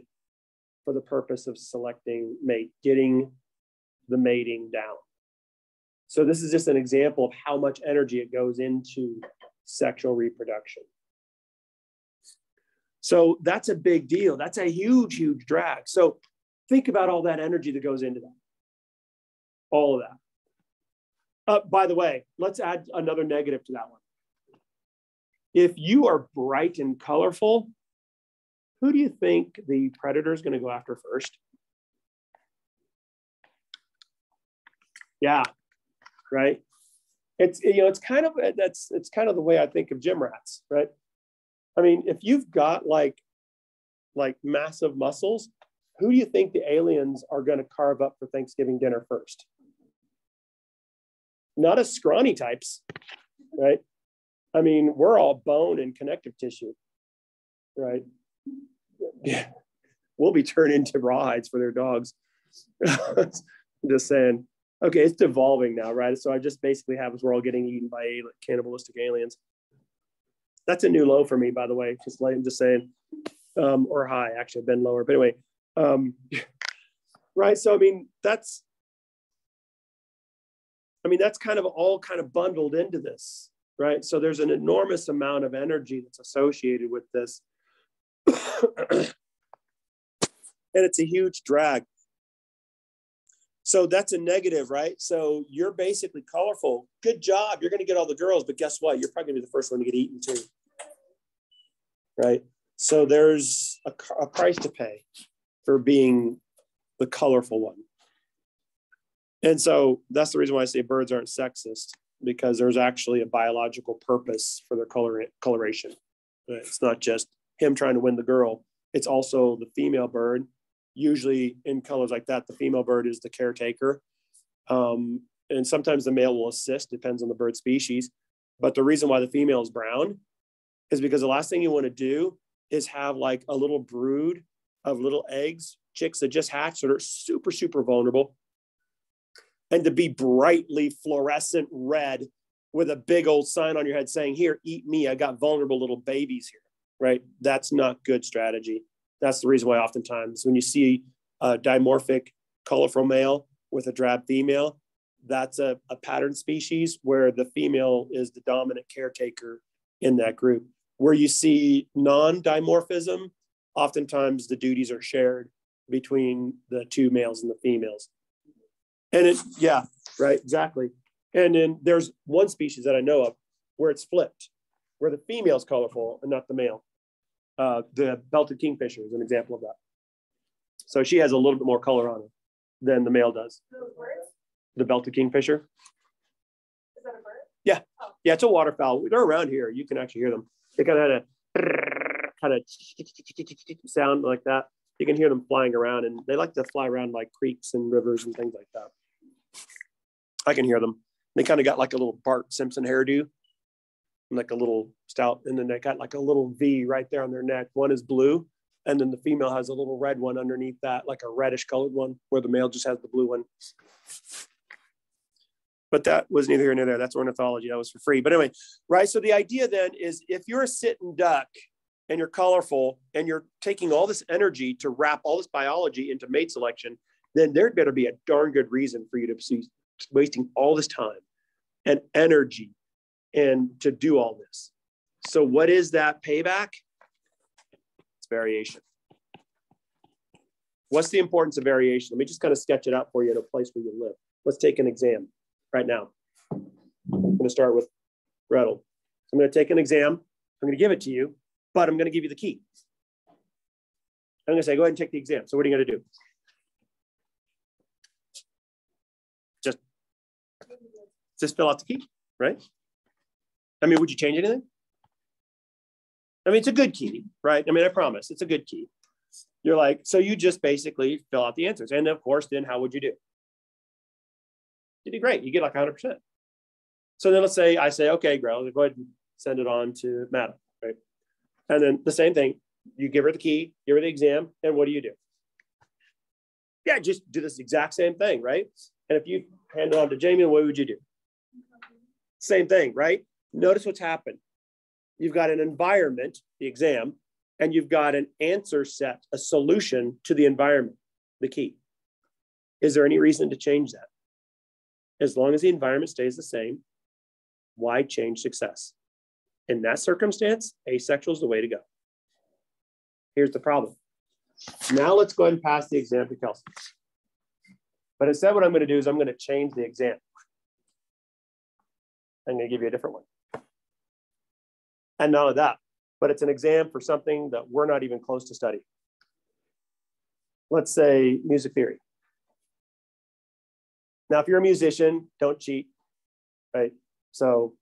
for the purpose of selecting mate, getting the mating down. So this is just an example of how much energy it goes into sexual reproduction. So that's a big deal. That's a huge, huge drag. So think about all that energy that goes into that. All of that. Uh, by the way, let's add another negative to that one. If you are bright and colorful, who do you think the predator is going to go after first? Yeah, right. It's you know it's kind of uh, that's it's kind of the way I think of gym rats, right? I mean, if you've got like like massive muscles, who do you think the aliens are going to carve up for Thanksgiving dinner first? Not as scrawny types, right? I mean, we're all bone and connective tissue, right? We'll be turned into rawhides for their dogs. just saying. Okay, it's devolving now, right? So I just basically have us we're all getting eaten by cannibalistic aliens. That's a new low for me, by the way. Just like I'm just saying, um, or high. Actually, I've been lower, but anyway, um, right. So I mean, that's I mean, that's kind of all kind of bundled into this, right? So there's an enormous amount of energy that's associated with this and it's a huge drag. So that's a negative, right? So you're basically colorful. Good job. You're going to get all the girls, but guess what? You're probably going to be the first one to get eaten too. Right? So there's a, a price to pay for being the colorful one. And so that's the reason why I say birds aren't sexist because there's actually a biological purpose for their color, coloration. It's not just him trying to win the girl. It's also the female bird. Usually in colors like that, the female bird is the caretaker. Um, and sometimes the male will assist, depends on the bird species. But the reason why the female is brown is because the last thing you want to do is have like a little brood of little eggs, chicks that just hatched that are super, super vulnerable. And to be brightly fluorescent red with a big old sign on your head saying, Here, eat me. I got vulnerable little babies here right? That's not good strategy. That's the reason why oftentimes when you see a dimorphic colorful male with a drab female, that's a, a pattern species where the female is the dominant caretaker in that group. Where you see non dimorphism, oftentimes the duties are shared between the two males and the females. And it, yeah, right, exactly. And then there's one species that I know of where it's flipped where the female is colorful and not the male. Uh, the belted kingfisher is an example of that. So she has a little bit more color on her than the male does. The belted kingfisher. Is that a bird? Yeah, oh. yeah, it's a waterfowl. They're around here. You can actually hear them. They kind of had a kind of sound like that. You can hear them flying around, and they like to fly around like creeks and rivers and things like that. I can hear them. They kind of got like a little Bart Simpson hairdo like a little stout, and then they got like a little V right there on their neck. One is blue, and then the female has a little red one underneath that, like a reddish colored one, where the male just has the blue one. But that was neither here nor there. That's ornithology. That was for free. But anyway, right. So the idea then is if you're a sitting duck and you're colorful and you're taking all this energy to wrap all this biology into mate selection, then there'd better be a darn good reason for you to be wasting all this time and energy and to do all this. So, what is that payback? It's variation. What's the importance of variation? Let me just kind of sketch it out for you in a place where you live. Let's take an exam right now. I'm going to start with Gretel. I'm going to take an exam. I'm going to give it to you, but I'm going to give you the key. I'm going to say, go ahead and take the exam. So what are you going to do? Just, just fill out the key, right? I mean, would you change anything? I mean, it's a good key, right? I mean, I promise it's a good key. You're like, so you just basically fill out the answers. And of course, then how would you do? You do great. You get like 100%. So then let's say I say, okay, Grell, go ahead and send it on to Madam, right? And then the same thing, you give her the key, give her the exam, and what do you do? Yeah, just do this exact same thing, right? And if you hand it on to Jamie, what would you do? Same thing, right? Notice what's happened. You've got an environment, the exam, and you've got an answer set, a solution to the environment, the key. Is there any reason to change that? As long as the environment stays the same, why change success? In that circumstance, asexual is the way to go. Here's the problem. Now let's go ahead and pass the exam to Kelsey. But instead, what I'm going to do is I'm going to change the exam. I'm going to give you a different one. And none of that, but it's an exam for something that we're not even close to study. Let's say music theory. Now, if you're a musician, don't cheat, right? So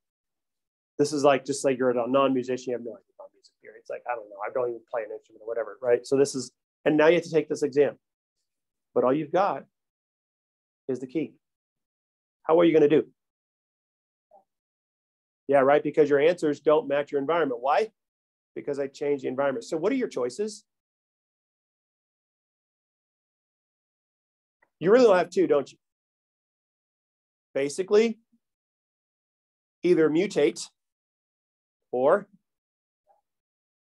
this is like just like you're a non-musician, you have no idea about music theory. It's like, I don't know, I don't even play an instrument or whatever, right? So this is, and now you have to take this exam. But all you've got is the key. How are you going to do? Yeah, right. Because your answers don't match your environment. Why? Because I changed the environment. So, what are your choices? You really don't have two, don't you? Basically, either mutate or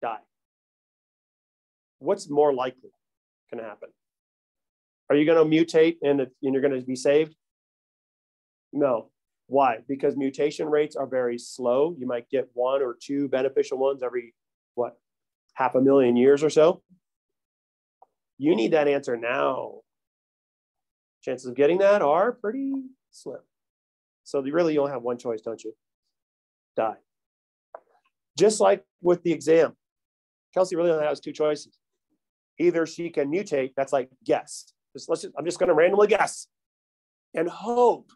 die. What's more likely going to happen? Are you going to mutate and, and you're going to be saved? No. Why? Because mutation rates are very slow. You might get one or two beneficial ones every, what, half a million years or so. You need that answer now. Chances of getting that are pretty slim. So you really only have one choice, don't you? Die. Just like with the exam, Kelsey really only has two choices. Either she can mutate, that's like guess. Just, let's just, I'm just going to randomly guess and hope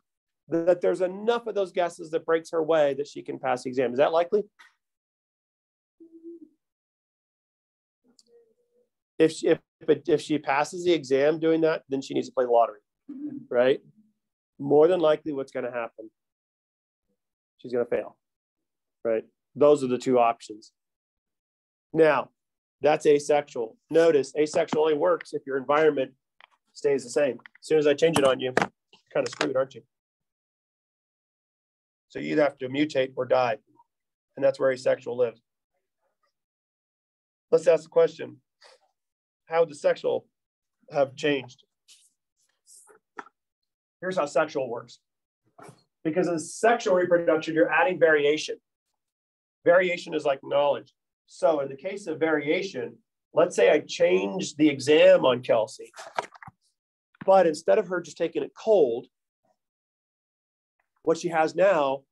that there's enough of those guesses that breaks her way that she can pass the exam. Is that likely? If she, if, if she passes the exam doing that, then she needs to play the lottery, right? More than likely, what's going to happen? She's going to fail, right? Those are the two options. Now, that's asexual. Notice asexual only works if your environment stays the same. As soon as I change it on you, kind of screwed, aren't you? So you either have to mutate or die. And that's where asexual lives. Let's ask the question How the sexual have changed? Here's how sexual works. Because in sexual reproduction, you're adding variation. Variation is like knowledge. So in the case of variation, let's say I change the exam on Kelsey, but instead of her just taking it cold, what she has now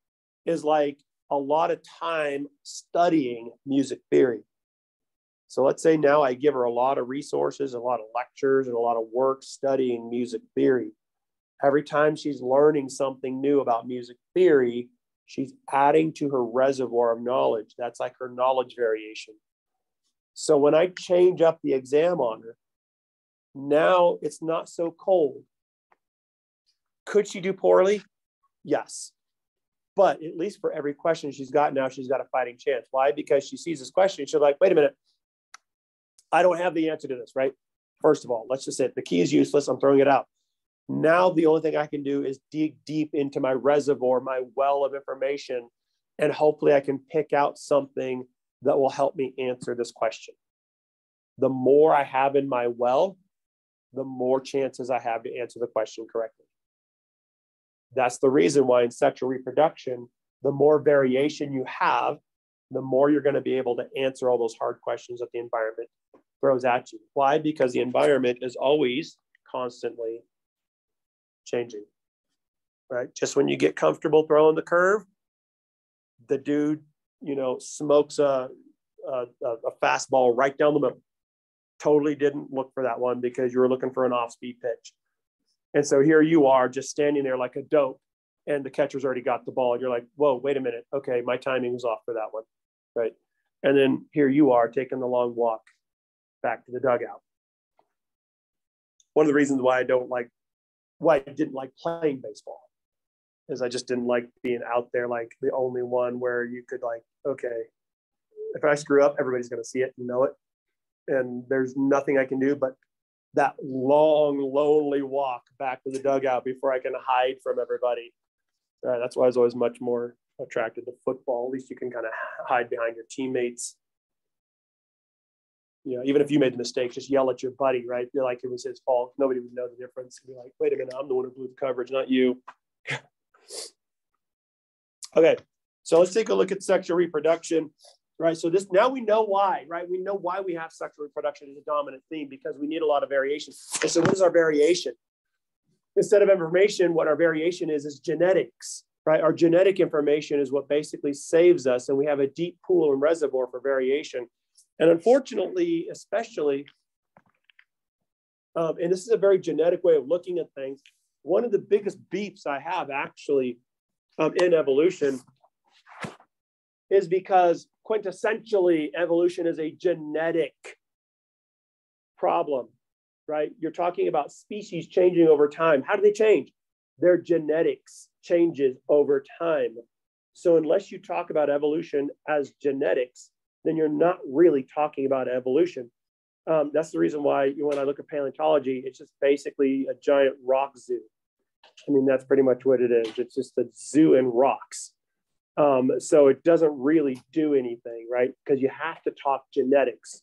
is like a lot of time studying music theory. So let's say now I give her a lot of resources, a lot of lectures, and a lot of work studying music theory. Every time she's learning something new about music theory, she's adding to her reservoir of knowledge. That's like her knowledge variation. So when I change up the exam on her, now it's not so cold. Could she do poorly? Yes. But at least for every question she's got now, she's got a fighting chance. Why? Because she sees this question, she's like, wait a minute, I don't have the answer to this, right? First of all, let's just say the key is useless. I'm throwing it out. Now the only thing I can do is dig deep into my reservoir, my well of information, and hopefully I can pick out something that will help me answer this question. The more I have in my well, the more chances I have to answer the question correctly. That's the reason why in sexual reproduction, the more variation you have, the more you're going to be able to answer all those hard questions that the environment throws at you. Why? Because the environment is always constantly changing, right? Just when you get comfortable throwing the curve, the dude, you know, smokes a, a, a fastball right down the middle. Totally didn't look for that one because you were looking for an off speed pitch. And so here you are just standing there like a dope, and the catcher's already got the ball. And you're like, whoa, wait a minute. Okay, my timing was off for that one. Right. And then here you are taking the long walk back to the dugout. One of the reasons why I don't like, why I didn't like playing baseball is I just didn't like being out there like the only one where you could like, okay, if I screw up, everybody's going to see it, and know it. And there's nothing I can do but that long, lonely walk back to the dugout before I can hide from everybody. Uh, that's why I was always much more attracted to football. At least you can kind of hide behind your teammates. You know, even if you made the mistake, just yell at your buddy, right? You're like it was his fault. Nobody would know the difference. Be like, wait a minute, I'm the one who blew the coverage, not you. okay, so let's take a look at sexual reproduction right? So this now we know why, right? We know why we have sexual reproduction as a dominant theme because we need a lot of variation. And so what is our variation? Instead of information, what our variation is is genetics, right? Our genetic information is what basically saves us, and we have a deep pool and reservoir for variation. And unfortunately, especially, um, and this is a very genetic way of looking at things. One of the biggest beeps I have actually um, in evolution is because quintessentially evolution is a genetic problem, right? You're talking about species changing over time. How do they change? Their genetics changes over time. So unless you talk about evolution as genetics, then you're not really talking about evolution. Um, that's the reason why when I look at paleontology, it's just basically a giant rock zoo. I mean, that's pretty much what it is. It's just a zoo in rocks. Um, so it doesn't really do anything, right? Because you have to talk genetics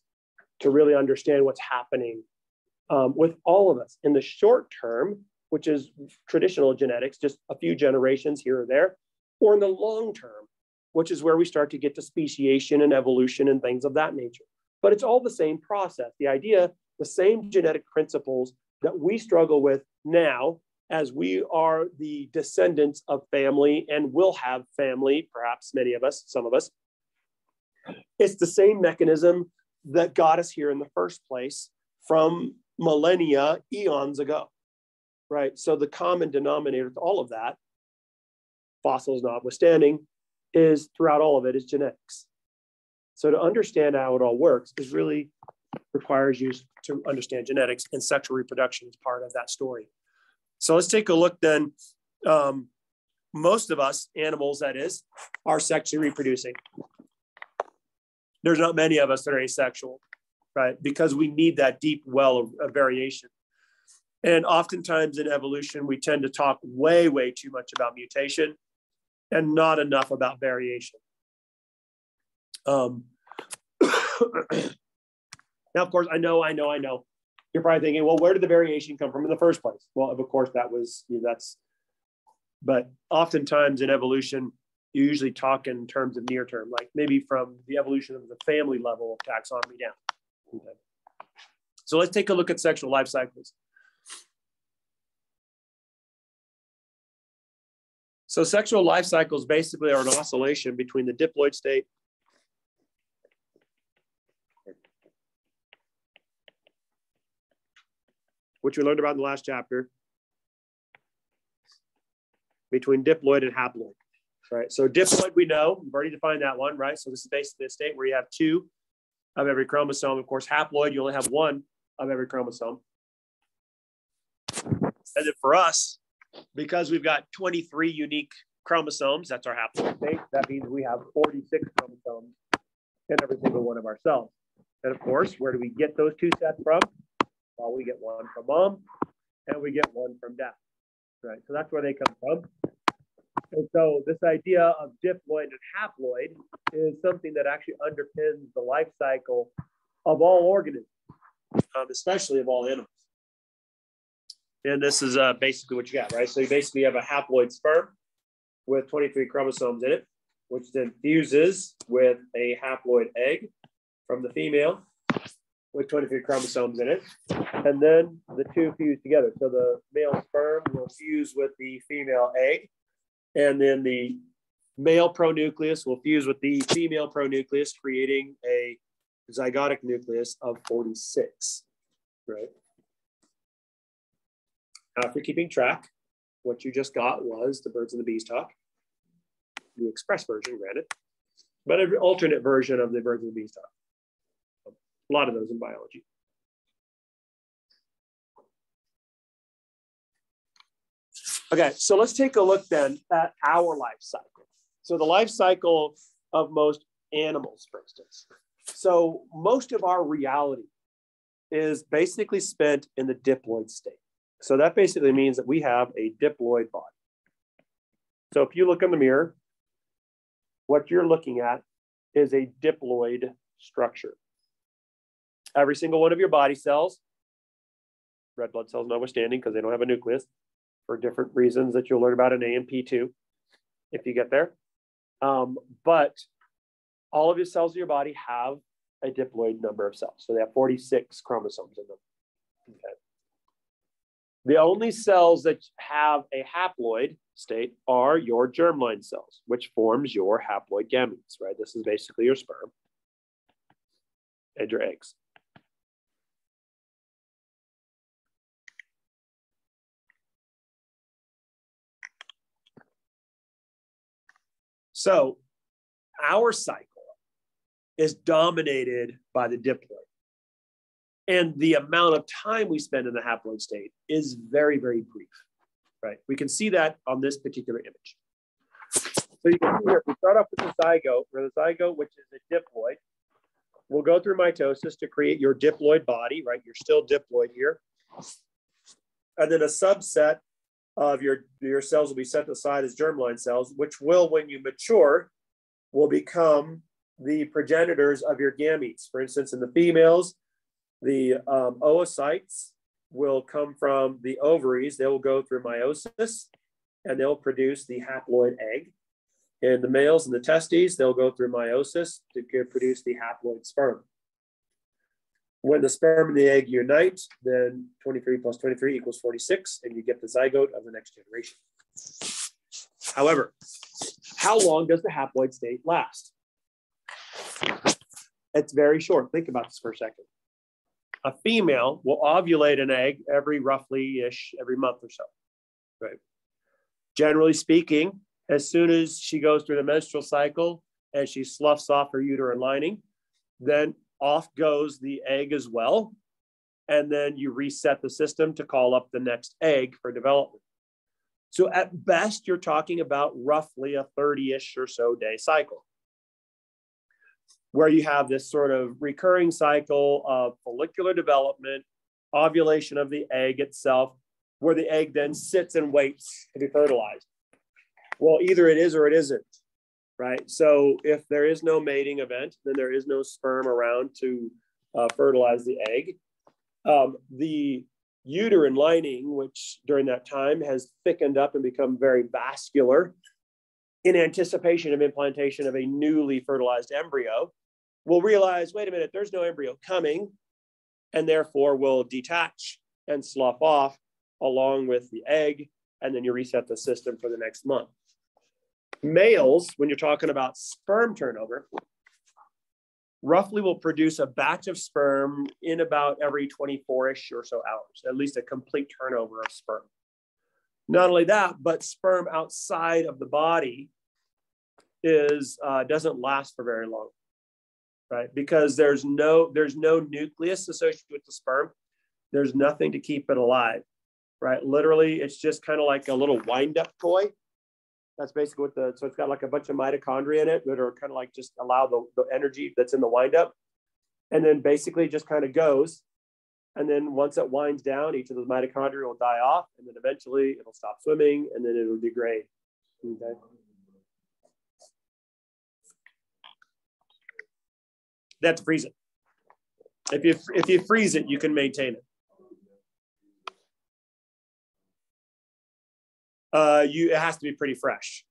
to really understand what's happening um, with all of us in the short term, which is traditional genetics, just a few generations here or there, or in the long term, which is where we start to get to speciation and evolution and things of that nature. But it's all the same process. The idea, the same genetic principles that we struggle with now as we are the descendants of family and will have family, perhaps many of us, some of us. It's the same mechanism that got us here in the first place from millennia, eons ago, right? So the common denominator to all of that, fossils notwithstanding, is throughout all of it is genetics. So to understand how it all works is really requires you to understand genetics and sexual reproduction is part of that story. So let's take a look then. Um, most of us, animals that is, are sexually reproducing. There's not many of us that are asexual, right? Because we need that deep well of, of variation. And oftentimes in evolution, we tend to talk way, way too much about mutation and not enough about variation. Um, now, of course, I know, I know, I know you're probably thinking, well, where did the variation come from in the first place? Well, of course, that was you know, that's. But oftentimes in evolution, you usually talk in terms of near term, like maybe from the evolution of the family level of taxonomy down. Okay. So let's take a look at sexual life cycles. So sexual life cycles basically are an oscillation between the diploid state which we learned about in the last chapter, between diploid and haploid. Right. So diploid, we know, we've already defined that one, right? So this is basically a state where you have two of every chromosome. Of course, haploid, you only have one of every chromosome. And then for us, because we've got 23 unique chromosomes, that's our haploid state. That means we have 46 chromosomes in every single one of our cells. And of course, where do we get those two sets from? Well, we get one from mom and we get one from dad, right? So that's where they come from. And so this idea of diploid and haploid is something that actually underpins the life cycle of all organisms, um, especially of all animals. And this is uh, basically what you got, right? So you basically have a haploid sperm with 23 chromosomes in it, which then fuses with a haploid egg from the female with 23 chromosomes in it. And then the two fuse together. So the male sperm will fuse with the female egg. And then the male pronucleus will fuse with the female pronucleus, creating a zygotic nucleus of 46, right? After keeping track, what you just got was the birds and the bees talk, the express version, granted, but an alternate version of the birds and the bees talk. A lot of those in biology. Okay, so let's take a look then at our life cycle. So the life cycle of most animals, for instance. So most of our reality is basically spent in the diploid state. So that basically means that we have a diploid body. So if you look in the mirror, what you're looking at is a diploid structure. Every single one of your body cells, red blood cells notwithstanding, because they don't have a nucleus for different reasons that you'll learn about in AMP2 if you get there. Um, but all of your cells in your body have a diploid number of cells. So they have 46 chromosomes in them. Okay. The only cells that have a haploid state are your germline cells, which forms your haploid gametes, right? This is basically your sperm and your eggs. So our cycle is dominated by the diploid. And the amount of time we spend in the haploid state is very, very brief, right? We can see that on this particular image. So you can see here, we start off with the zygote, where the zygote, which is a diploid, will go through mitosis to create your diploid body, right? You're still diploid here. And then a subset of your, your cells will be set aside as germline cells, which will, when you mature, will become the progenitors of your gametes. For instance, in the females, the um, oocytes will come from the ovaries. They will go through meiosis and they'll produce the haploid egg. In the males and the testes, they'll go through meiosis to produce the haploid sperm. When the sperm and the egg unite, then 23 plus 23 equals 46, and you get the zygote of the next generation. However, how long does the haploid state last? It's very short. Think about this for a second. A female will ovulate an egg every roughly ish every month or so. Right. Generally speaking, as soon as she goes through the menstrual cycle and she sloughs off her uterine lining, then off goes the egg as well. And then you reset the system to call up the next egg for development. So at best, you're talking about roughly a 30 ish or so day cycle where you have this sort of recurring cycle of follicular development, ovulation of the egg itself, where the egg then sits and waits to be fertilized. Well, either it is or it isn't, right? So if there is no mating event, then there is no sperm around to uh, fertilize the egg. Um, the uterine lining, which during that time has thickened up and become very vascular in anticipation of implantation of a newly fertilized embryo, will realize, wait a minute, there's no embryo coming, and therefore will detach and slough off along with the egg, and then you reset the system for the next month. Males, when you're talking about sperm turnover, roughly will produce a batch of sperm in about every 24-ish or so hours, at least a complete turnover of sperm. Not only that, but sperm outside of the body is uh, doesn't last for very long, right? Because there's no there's no nucleus associated with the sperm. There's nothing to keep it alive, right? Literally, it's just kind of like a little wind-up toy that's basically what the, so it's got like a bunch of mitochondria in it that are kind of like just allow the, the energy that's in the windup. And then basically just kind of goes. And then once it winds down, each of those mitochondria will die off. And then eventually it'll stop swimming and then it'll degrade. Okay. That's freeze it. If you, if you freeze it, you can maintain it. Uh, you it has to be pretty fresh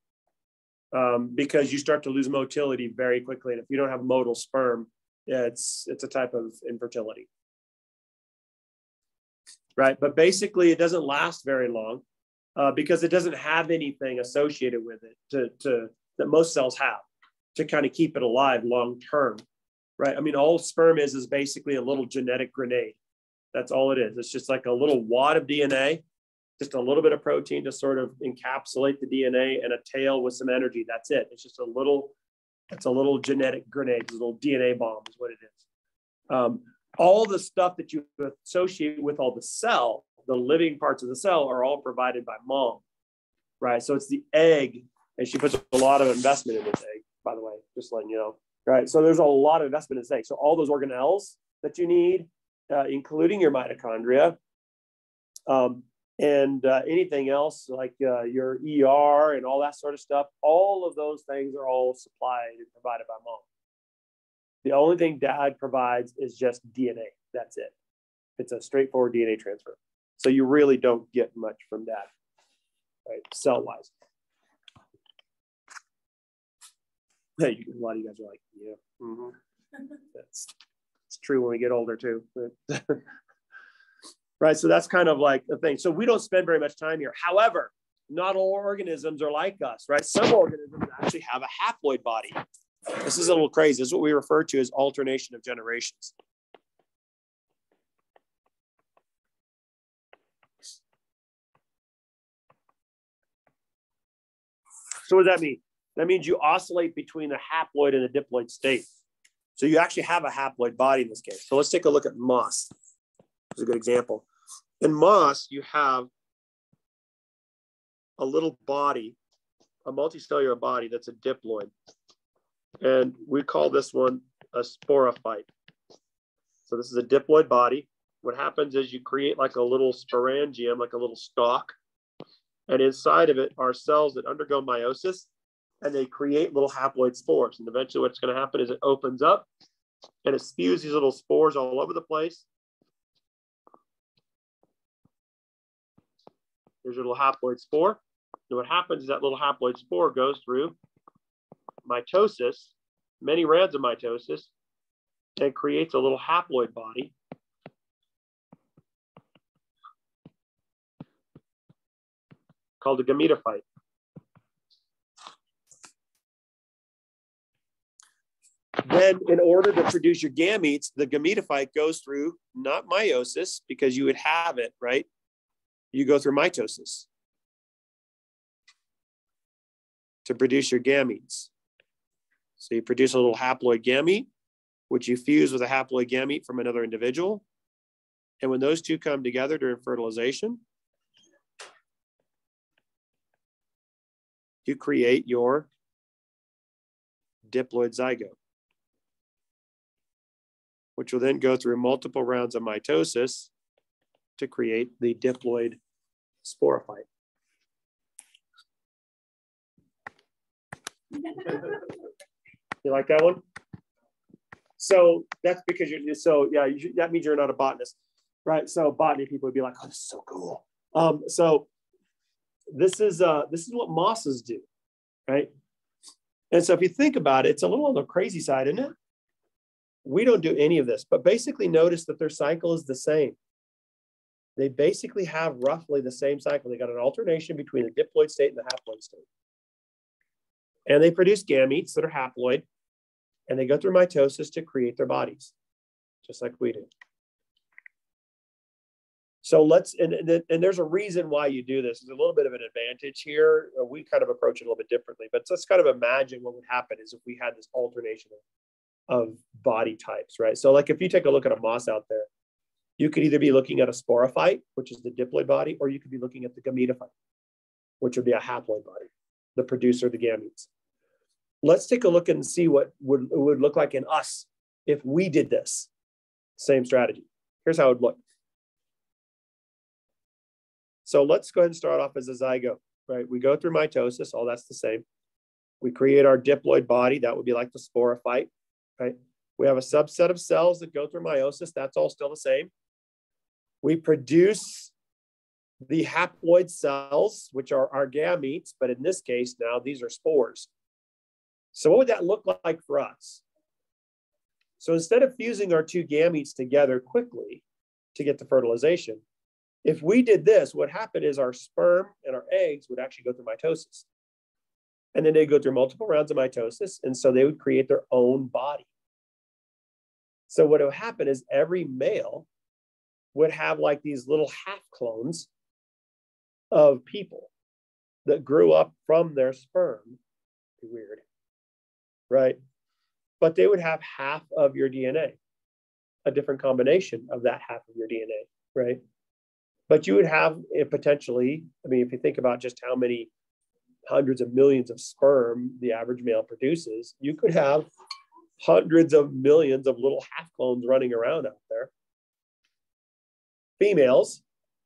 um, because you start to lose motility very quickly. And if you don't have motile sperm, it's it's a type of infertility. Right, but basically it doesn't last very long uh, because it doesn't have anything associated with it to, to that most cells have to kind of keep it alive long term. Right. I mean, all sperm is is basically a little genetic grenade. That's all it is. It's just like a little wad of DNA, just a little bit of protein to sort of encapsulate the DNA and a tail with some energy. That's it. It's just a little it's a little genetic grenade, a little DNA bomb is what it is. Um, all the stuff that you associate with all the cell, the living parts of the cell, are all provided by mom, right? So it's the egg, and she puts a lot of investment in this egg, by the way, just letting you know, right? So there's a lot of investment in this egg. So all those organelles that you need, uh, including your mitochondria, um, and uh, anything else like uh, your ER and all that sort of stuff, all of those things are all supplied and provided by mom. The only thing dad provides is just DNA. That's it. It's a straightforward DNA transfer. So you really don't get much from dad, right? Cell wise. Hey, a lot of you guys are like, yeah, mm-hmm. that's it's true when we get older too. right? So that's kind of like the thing. So we don't spend very much time here. However, not all organisms are like us, right? Some organisms actually have a haploid body. This is a little crazy. This is what we refer to as alternation of generations. So what does that mean? That means you oscillate between the haploid and the diploid state. So you actually have a haploid body in this case. So let's take a look at moss. It's a good example. In moss, you have a little body, a multicellular body that's a diploid. And we call this one a sporophyte. So this is a diploid body. What happens is you create like a little sporangium, like a little stalk. And inside of it are cells that undergo meiosis and they create little haploid spores. And eventually what's going to happen is it opens up and it spews these little spores all over the place. Here's your little haploid spore. And what happens is that little haploid spore goes through mitosis, many rounds of mitosis, and creates a little haploid body. called a gametophyte. Then, in order to produce your gametes, the gametophyte goes through not meiosis because you would have it, right? You go through mitosis to produce your gametes. So you produce a little haploid gamete, which you fuse with a haploid gamete from another individual. And when those two come together during fertilization, you create your diploid zygote which will then go through multiple rounds of mitosis to create the diploid sporophyte. you like that one? So that's because you're so yeah. You, that means you're not a botanist, right? So botany people would be like, "Oh, this is so cool." Um, so this is uh, this is what mosses do, right? And so if you think about it, it's a little on the crazy side, isn't it? We don't do any of this, but basically notice that their cycle is the same. They basically have roughly the same cycle. They got an alternation between the diploid state and the haploid state. And they produce gametes that are haploid, and they go through mitosis to create their bodies, just like we do. So let's, and, and, and, there's a reason why you do this. There's a little bit of an advantage here. We kind of approach it a little bit differently, but let's kind of imagine what would happen is if we had this alternation of of body types, right? So like if you take a look at a moss out there, you could either be looking at a sporophyte, which is the diploid body, or you could be looking at the gametophyte, which would be a haploid body, the producer of the gametes. Let's take a look and see what would, would look like in us if we did this same strategy. Here's how it would look. So let's go ahead and start off as a zygote, right? We go through mitosis, all that's the same. We create our diploid body, that would be like the sporophyte right? We have a subset of cells that go through meiosis. That's all still the same. We produce the haploid cells, which are our gametes, but in this case now these are spores. So what would that look like for us? So instead of fusing our two gametes together quickly to get the fertilization, if we did this, what happened is our sperm and our eggs would actually go through mitosis. And then they'd go through multiple rounds of mitosis. And so they would create their own body. So what would happen is every male would have like these little half clones of people that grew up from their sperm. Weird, right? But they would have half of your DNA, a different combination of that half of your DNA, right? But you would have it potentially, I mean, if you think about just how many hundreds of millions of sperm the average male produces, you could have hundreds of millions of little half clones running around out there. Females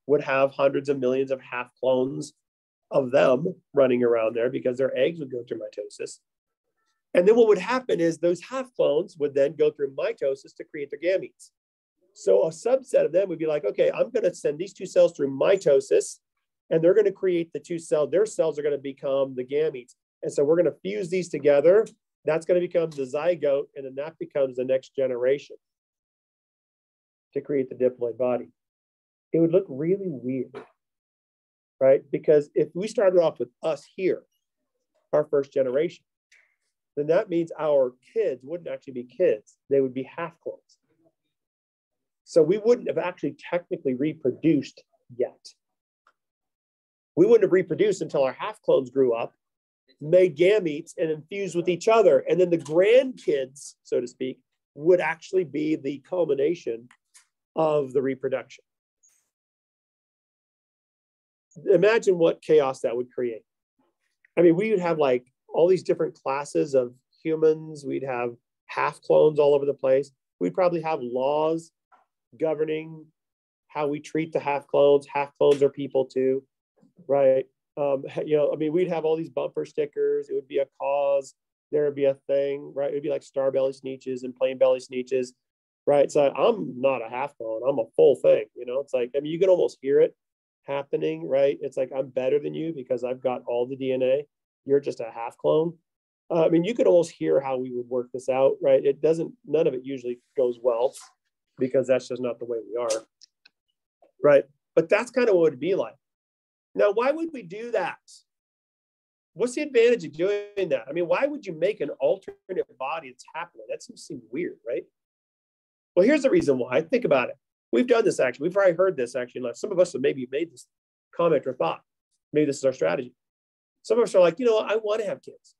would have hundreds of millions of half clones of them running around there because their eggs would go through mitosis. And then what would happen is those half clones would then go through mitosis to create their gametes. So a subset of them would be like, okay, I'm going to send these two cells through mitosis and they're going to create the two cells. Their cells are going to become the gametes. And so we're going to fuse these together. That's going to become the zygote, and then that becomes the next generation to create the diploid body. It would look really weird, right? Because if we started off with us here, our first generation, then that means our kids wouldn't actually be kids. They would be half clones. So we wouldn't have actually technically reproduced yet we wouldn't have reproduced until our half clones grew up, made gametes, and infused with each other. And then the grandkids, so to speak, would actually be the culmination of the reproduction. Imagine what chaos that would create. I mean, we would have like all these different classes of humans, we'd have half clones all over the place. We'd probably have laws governing how we treat the half clones. Half clones are people too right? Um, you know, I mean, we'd have all these bumper stickers. It would be a cause. There would be a thing, right? It would be like star belly sneetches and plain belly sneetches, right? So I'm not a half clone. I'm a full thing. You know, it's like I mean, you can almost hear it happening, right? It's like I'm better than you because I've got all the DNA. You're just a half clone. Uh, I mean, you could almost hear how we would work this out, right? It doesn't. None of it usually goes well because that's just not the way we are, right? But that's kind of what it'd be like now, why would we do that? What's the advantage of doing that? I mean, why would you make an alternate body that's happening? That seems seem weird, right? Well, here's the reason why. Think about it. We've done this actually. We've already heard this actually. Some of us have maybe made this comment or thought. Maybe this is our strategy. Some of us are like, you know, I want to have kids,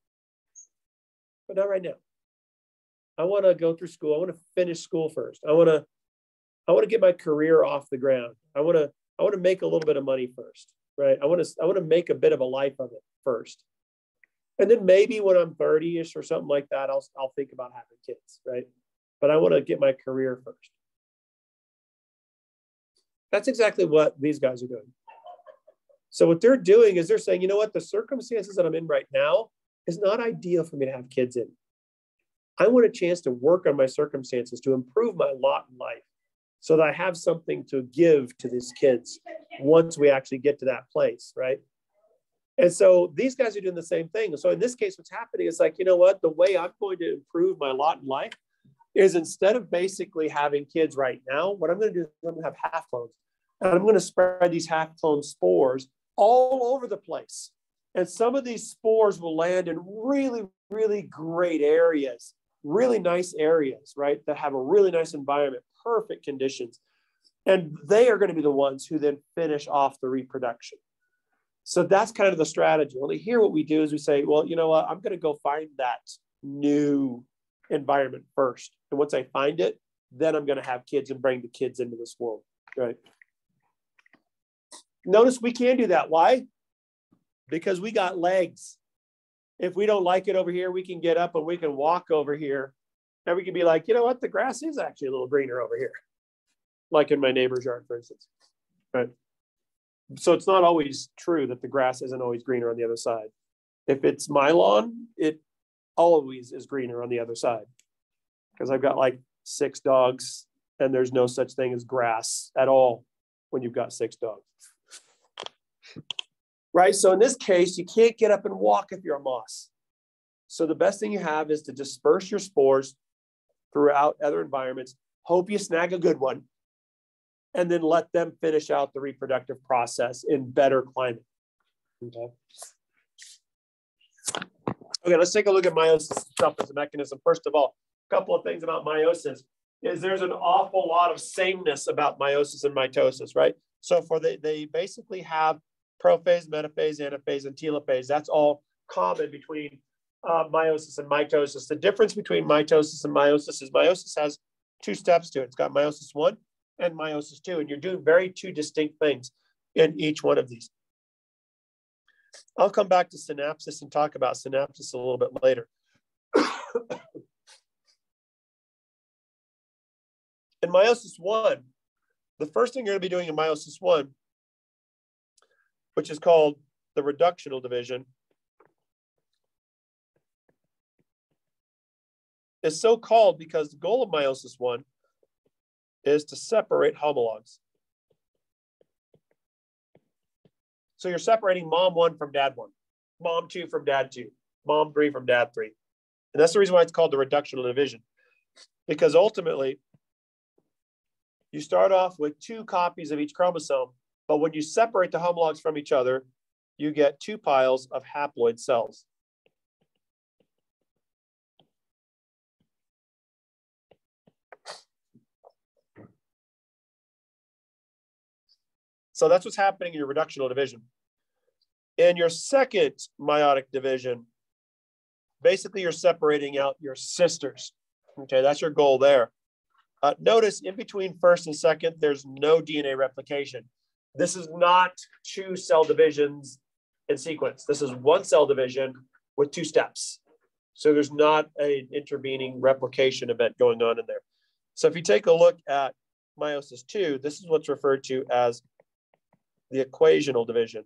but not right now. I want to go through school. I want to finish school first. I want to, I want to get my career off the ground. I want to, I want to make a little bit of money first right? I want to I want to make a bit of a life of it first. And then maybe when I'm 30-ish or something like that, I'll I'll think about having kids, right? But I want to get my career first. That's exactly what these guys are doing. So what they're doing is they're saying, you know what, the circumstances that I'm in right now is not ideal for me to have kids in. I want a chance to work on my circumstances to improve my lot in life so that I have something to give to these kids once we actually get to that place, right? And so these guys are doing the same thing. So in this case, what's happening is like, you know what? The way I'm going to improve my lot in life is instead of basically having kids right now, what I'm going to do is I'm going to have half clones. And I'm going to spread these half clone spores all over the place. And some of these spores will land in really, really great areas, really nice areas, right? That have a really nice environment perfect conditions. And they are going to be the ones who then finish off the reproduction. So that's kind of the strategy. Only here, what we do is we say, well, you know what? I'm going to go find that new environment first. And once I find it, then I'm going to have kids and bring the kids into this world. Right. Notice we can do that. Why? Because we got legs. If we don't like it over here, we can get up and we can walk over here And we can be like, you know what, the grass is actually a little greener over here, like in my neighbor's yard, for instance. Right. So it's not always true that the grass isn't always greener on the other side. If it's my lawn, it always is greener on the other side because I've got like six dogs and there's no such thing as grass at all when you've got six dogs. Right. So in this case, you can't get up and walk if you're a moss. So the best thing you have is to disperse your spores throughout other environments. Hope you snag a good one. And then let them finish out the reproductive process in better climate. Okay. Okay, let's take a look at meiosis itself as a mechanism. First of all, a couple of things about meiosis is there's an awful lot of sameness about meiosis and mitosis, right? So for the, they basically have prophase, metaphase, anaphase, and telophase. That's all common between uh, meiosis and mitosis. The difference between mitosis and meiosis is meiosis has two steps to it. It's got meiosis one and meiosis two, and you're doing very two distinct things in each one of these. I'll come back to synapsis and talk about synapsis a little bit later. in meiosis one, the first thing you're going to be doing in meiosis one, which is called the reductional division, is so called because the goal of meiosis one is to separate homologs. So you're separating mom one from dad one, mom two from dad two, mom three from dad three. And that's the reason why it's called the reductional division. Because ultimately, you start off with two copies of each chromosome, but when you separate the homologs from each other, you get two piles of haploid cells. So that's what's happening in your reductional division. In your second meiotic division, basically you're separating out your sisters. Okay, that's your goal there. Uh, notice in between first and second, there's no DNA replication. This is not two cell divisions in sequence. This is one cell division with two steps. So there's not an intervening replication event going on in there. So if you take a look at meiosis two, this is what's referred to as the equational division.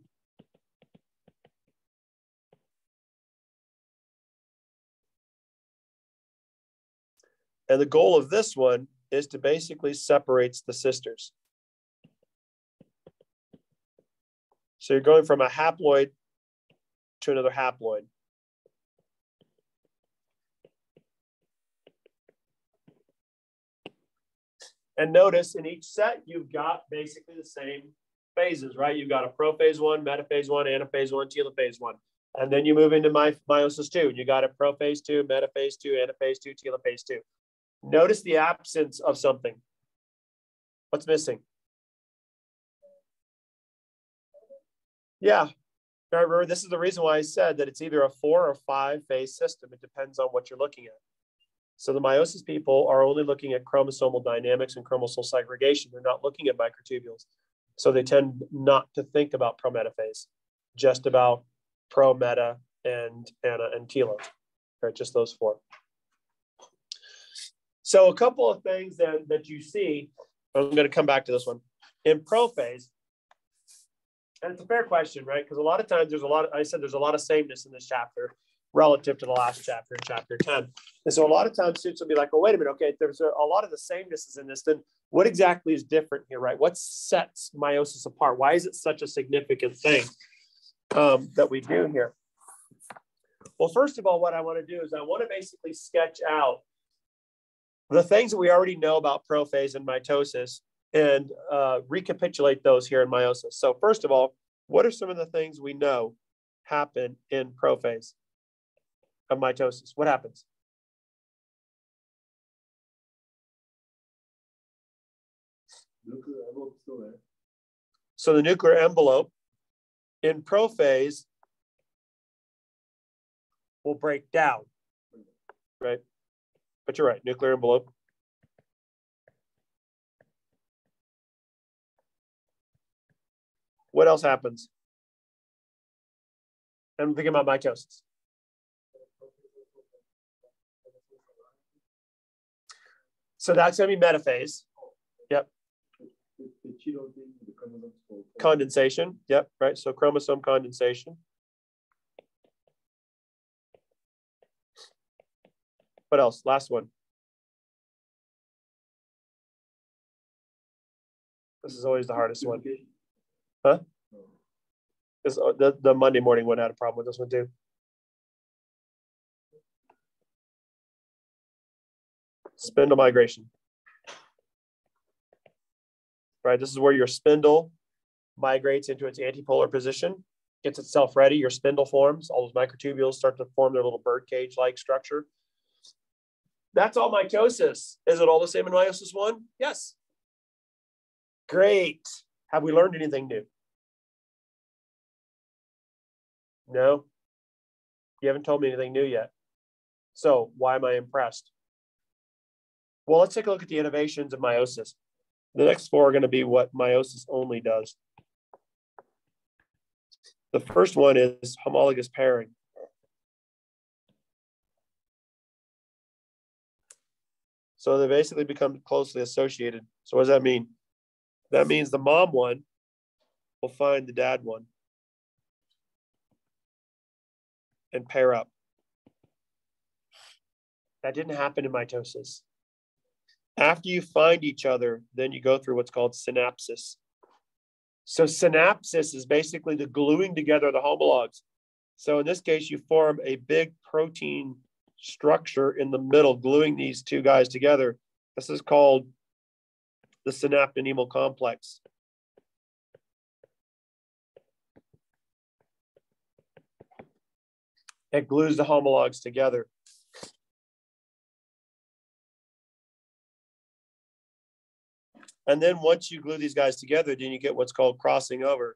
And the goal of this one is to basically separates the sisters. So you're going from a haploid to another haploid. And notice in each set, you've got basically the same phases, right? You've got a prophase one, metaphase one, anaphase one, telophase one. And then you move into my, meiosis two. You got a prophase two, metaphase two, anaphase two, telophase two. Notice the absence of something. What's missing? Yeah. Remember, this is the reason why I said that it's either a four or five phase system. It depends on what you're looking at. So the meiosis people are only looking at chromosomal dynamics and chromosomal segregation. They're not looking at microtubules. So they tend not to think about prometaphase, just about pro, meta, and ana and uh, telo, right? Just those four. So a couple of things that, that you see, I'm going to come back to this one. In prophase, and it's a fair question, right? Because a lot of times there's a lot, of, I said there's a lot of sameness in this chapter relative to the last chapter in chapter 10. And so a lot of times students will be like, oh, wait a minute, okay, there's a, a lot of the samenesses in this, then what exactly is different here, right? What sets meiosis apart? Why is it such a significant thing um, that we do here? Well, first of all, what I want to do is I want to basically sketch out the things that we already know about prophase and mitosis and uh, recapitulate those here in meiosis. So first of all, what are some of the things we know happen in prophase of mitosis? What happens? Nuclear envelope still there. So the nuclear envelope in prophase will break down, right? But you're right, nuclear envelope. What else happens? I'm thinking about mitosis. So that's going to be metaphase. Yep. Condensation. Yep. Right. So chromosome condensation. What else? Last one. This is always the hardest one. Huh? Uh, the, the Monday morning one had a problem with this one too. Spindle migration. Right, this is where your spindle migrates into its antipolar position, gets itself ready, your spindle forms, all those microtubules start to form their little bird cage-like structure. That's all mitosis. Is it all the same in meiosis one? Yes. Great. Have we learned anything new? No. You haven't told me anything new yet. So why am I impressed? Well, let's take a look at the innovations of meiosis. The next four are going to be what meiosis only does. The first one is homologous pairing. So they basically become closely associated. So what does that mean? That means the mom one will find the dad one and pair up. That didn't happen in mitosis. After you find each other, then you go through what's called synapsis. So synapsis is basically the gluing together of the homologs. So in this case, you form a big protein structure in the middle, gluing these two guys together. This is called the synaptonemal complex. It glues the homologs together. And then once you glue these guys together, then you get what's called crossing over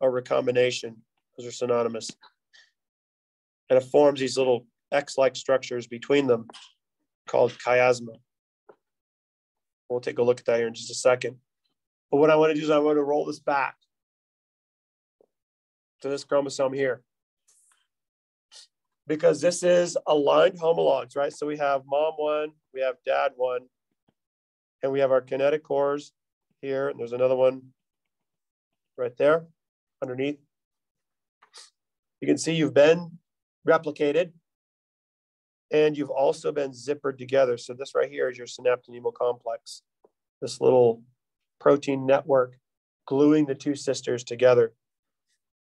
or recombination. Those are synonymous. And it forms these little X-like structures between them called chiasma. We'll take a look at that here in just a second. But what I want to do is I want to roll this back to this chromosome here. Because this is aligned homologs, right? So we have mom one, we have dad one, and we have our kinetochores here, and there's another one right there underneath. You can see you've been replicated and you've also been zippered together. So this right here is your synaptonemal complex, this little protein network gluing the two sisters together.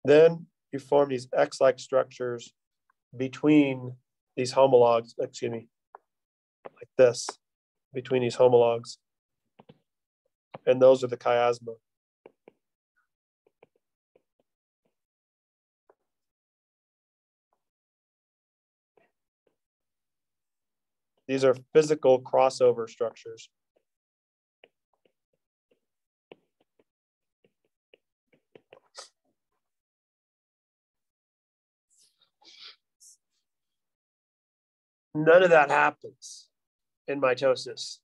Then you form these X-like structures between these homologs, excuse me, like this, between these homologs and those are the chiasma. These are physical crossover structures. None of that happens in mitosis.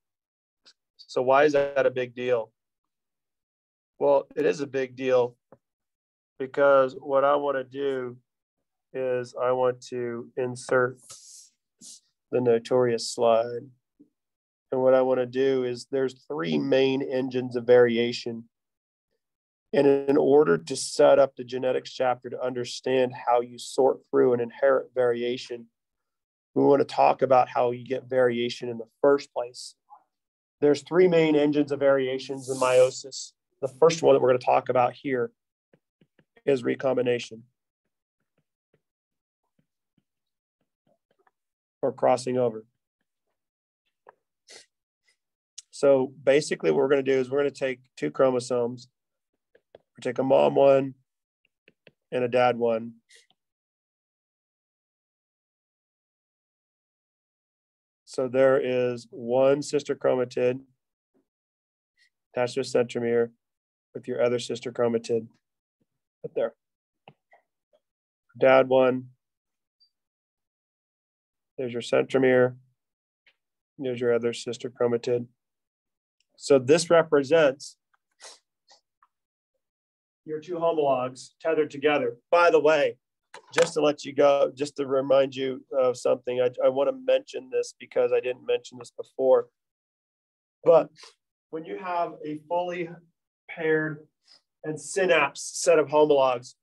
So why is that a big deal? Well, it is a big deal because what I want to do is I want to insert the notorious slide. And what I want to do is there's three main engines of variation. And in order to set up the genetics chapter to understand how you sort through an inherent variation, we want to talk about how you get variation in the first place. There's three main engines of variations in meiosis. The first one that we're going to talk about here is recombination or crossing over. So basically what we're going to do is we're going to take two chromosomes. We take a mom one and a dad one. So there is one sister chromatid attached to a centromere with your other sister chromatid up there. Dad one. There's your centromere. There's your other sister chromatid. So this represents your two homologs tethered together. By the way, just to let you go, just to remind you of something, I, I want to mention this because I didn't mention this before. But when you have a fully paired and synapse set of homologs,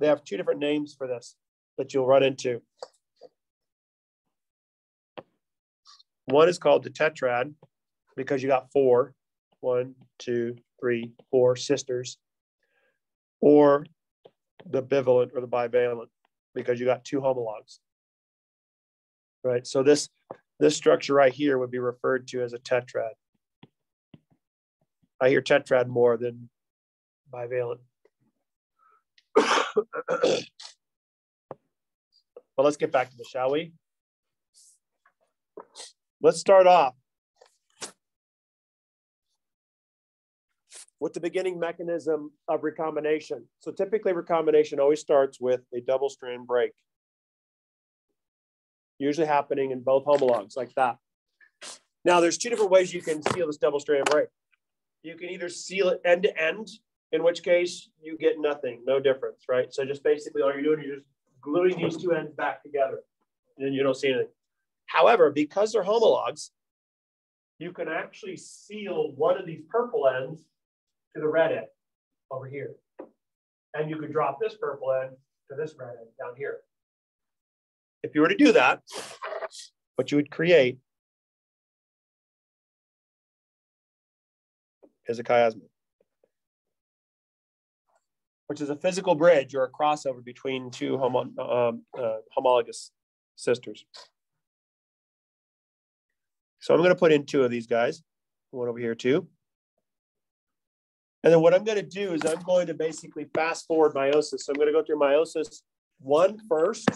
they have two different names for this that you'll run into. One is called the tetrad because you got four, one, two, three, four sisters, or the bivalent or the bivalent because you got two homologs. Right. So this This structure right here would be referred to as a tetrad. I hear tetrad more than bivalent. well, let's get back to this, shall we? Let's start off with the beginning mechanism of recombination. So typically recombination always starts with a double strand break, usually happening in both homologs like that. Now there's two different ways you can seal this double strand break. You can either seal it end to end, in which case you get nothing, no difference, right? So just basically all you're doing, you're just gluing these two ends back together and you don't see anything. However, because they're homologs, you can actually seal one of these purple ends to the red end over here. And you could drop this purple end to this red end down here. If you were to do that, what you would create is a chiasma, which is a physical bridge or a crossover between two homo, um, uh, homologous sisters. So I'm going to put in two of these guys, one over here too. And then what I'm going to do is I'm going to basically fast forward meiosis. So I'm going to go through meiosis one first.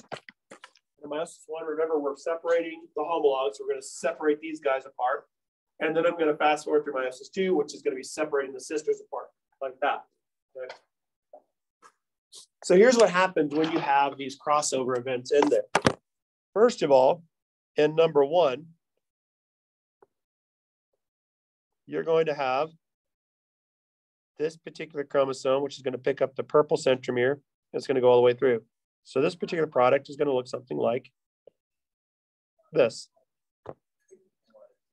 Meiosis one, remember, we're separating the homologs. We're going to separate these guys apart. And then I'm going to fast forward through meiosis two, which is going to be separating the sisters apart like that. Okay. So here's what happens when you have these crossover events in there. First of all, in number one, you're going to have this particular chromosome, which is going to pick up the purple centromere. It's going to go all the way through. So this particular product is going to look something like this.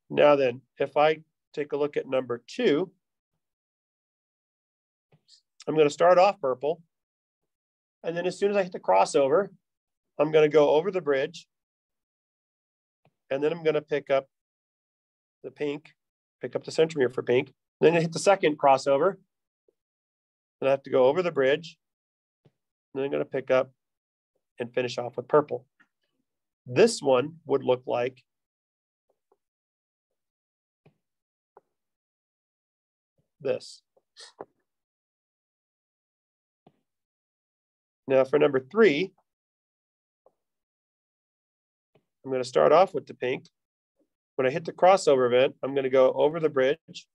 Now then, if I take a look at number two, I'm going to start off purple. And then as soon as I hit the crossover, I'm going to go over the bridge. And then I'm going to pick up the pink, pick up the centromere for pink. Then I hit the second crossover. I have to go over the bridge. And then I'm going to pick up and finish off with purple. This one would look like this. Now for number three, I'm going to start off with the pink. When I hit the crossover event, I'm going to go over the bridge.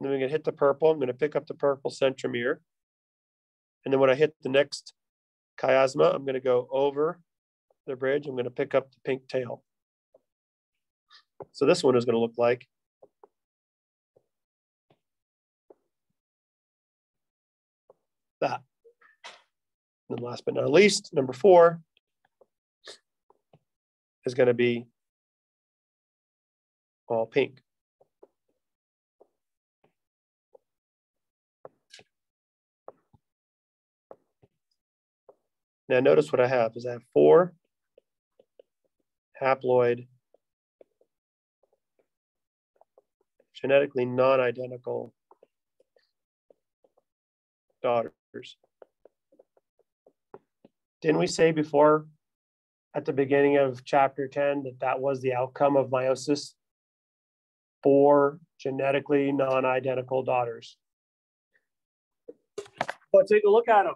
Then I'm to hit the purple. I'm going to pick up the purple centromere. And then when I hit the next chiasma, I'm going to go over the bridge. I'm going to pick up the pink tail. So this one is going to look like that. And then last but not least, number four is going to be all pink. Now notice what I have is I have four haploid genetically non-identical daughters. Didn't we say before at the beginning of chapter 10 that that was the outcome of meiosis? Four genetically non-identical daughters. But take a look at them.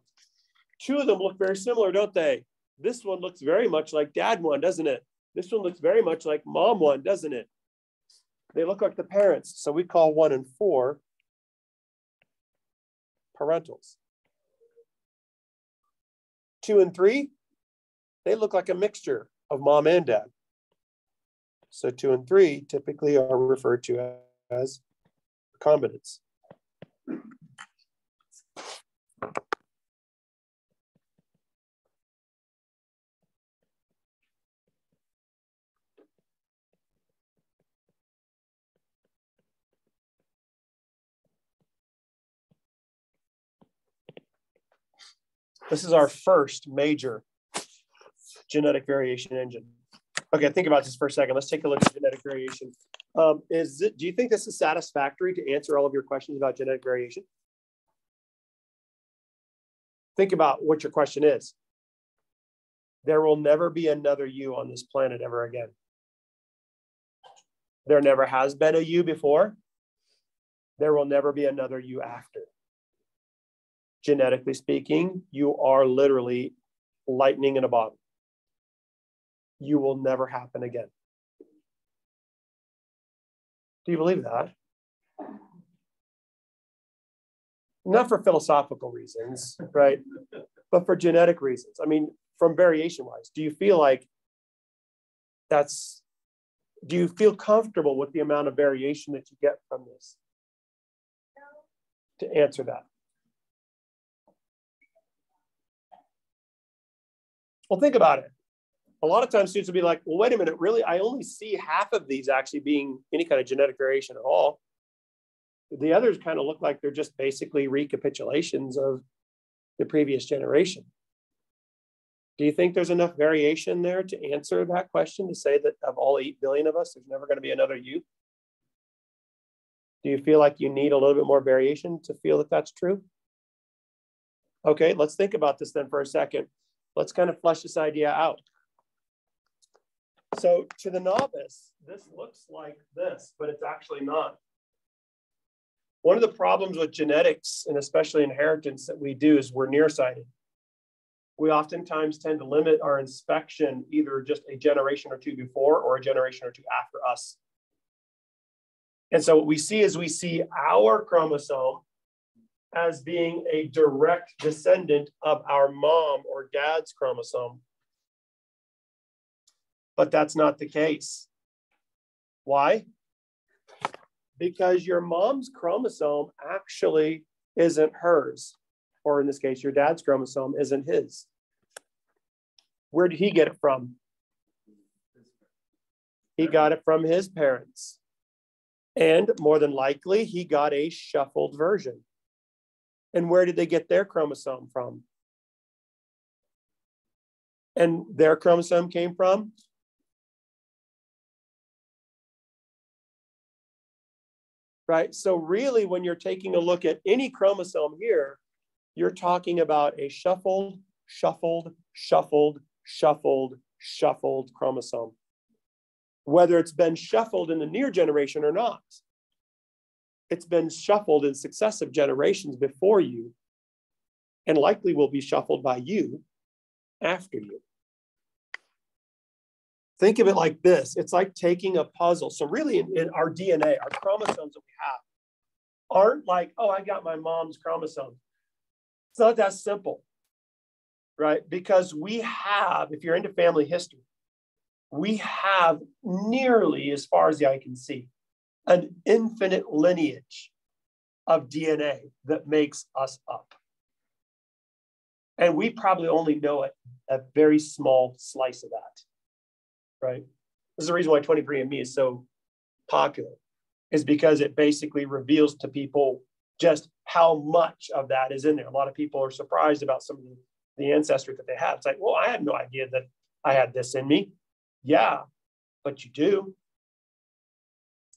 Two of them look very similar, don't they? This one looks very much like dad one, doesn't it? This one looks very much like mom one, doesn't it? They look like the parents. So we call one and four parentals. Two and three, they look like a mixture of mom and dad. So two and three typically are referred to as recombinants. This is our first major genetic variation engine. Okay, think about this for a second. Let's take a look at genetic variation. Um, is it, do you think this is satisfactory to answer all of your questions about genetic variation? Think about what your question is. There will never be another you on this planet ever again. There never has been a you before. There will never be another you after. Genetically speaking, you are literally lightning in a bottle. You will never happen again. Do you believe that? Not for philosophical reasons, right? but for genetic reasons. I mean, from variation wise, do you feel like that's, do you feel comfortable with the amount of variation that you get from this? To answer that. Well, think about it. A lot of times students will be like, well, wait a minute, really? I only see half of these actually being any kind of genetic variation at all. The others kind of look like they're just basically recapitulations of the previous generation. Do you think there's enough variation there to answer that question to say that of all 8 billion of us, there's never going to be another you? Do you feel like you need a little bit more variation to feel that that's true? Okay, let's think about this then for a second. Let's kind of flesh this idea out. So to the novice, this looks like this, but it's actually not. One of the problems with genetics and especially inheritance that we do is we're nearsighted. We oftentimes tend to limit our inspection either just a generation or two before or a generation or two after us. And so what we see is we see our chromosome as being a direct descendant of our mom or dad's chromosome. But that's not the case. Why? because your mom's chromosome actually isn't hers, or in this case, your dad's chromosome isn't his. Where did he get it from? He got it from his parents. And more than likely, he got a shuffled version. And where did they get their chromosome from? And their chromosome came from right? So really, when you're taking a look at any chromosome here, you're talking about a shuffled, shuffled, shuffled, shuffled, shuffled chromosome. Whether it's been shuffled in the near generation or not, it's been shuffled in successive generations before you, and likely will be shuffled by you after you. Think of it like this it's like taking a puzzle. So, really, in, in, our DNA, our chromosomes that we have aren't like, oh, I got my mom's chromosome. It's not that simple, right? Because we have, if you're into family history, we have nearly, as far as the eye can see, an infinite lineage of DNA that makes us up. And we probably only know it a very small slice of that right? This is the reason why 23andMe is so popular, is because it basically reveals to people just how much of that is in there. A lot of people are surprised about some of the, the ancestry that they have. It's like, well, I had no idea that I had this in me. Yeah, but you do.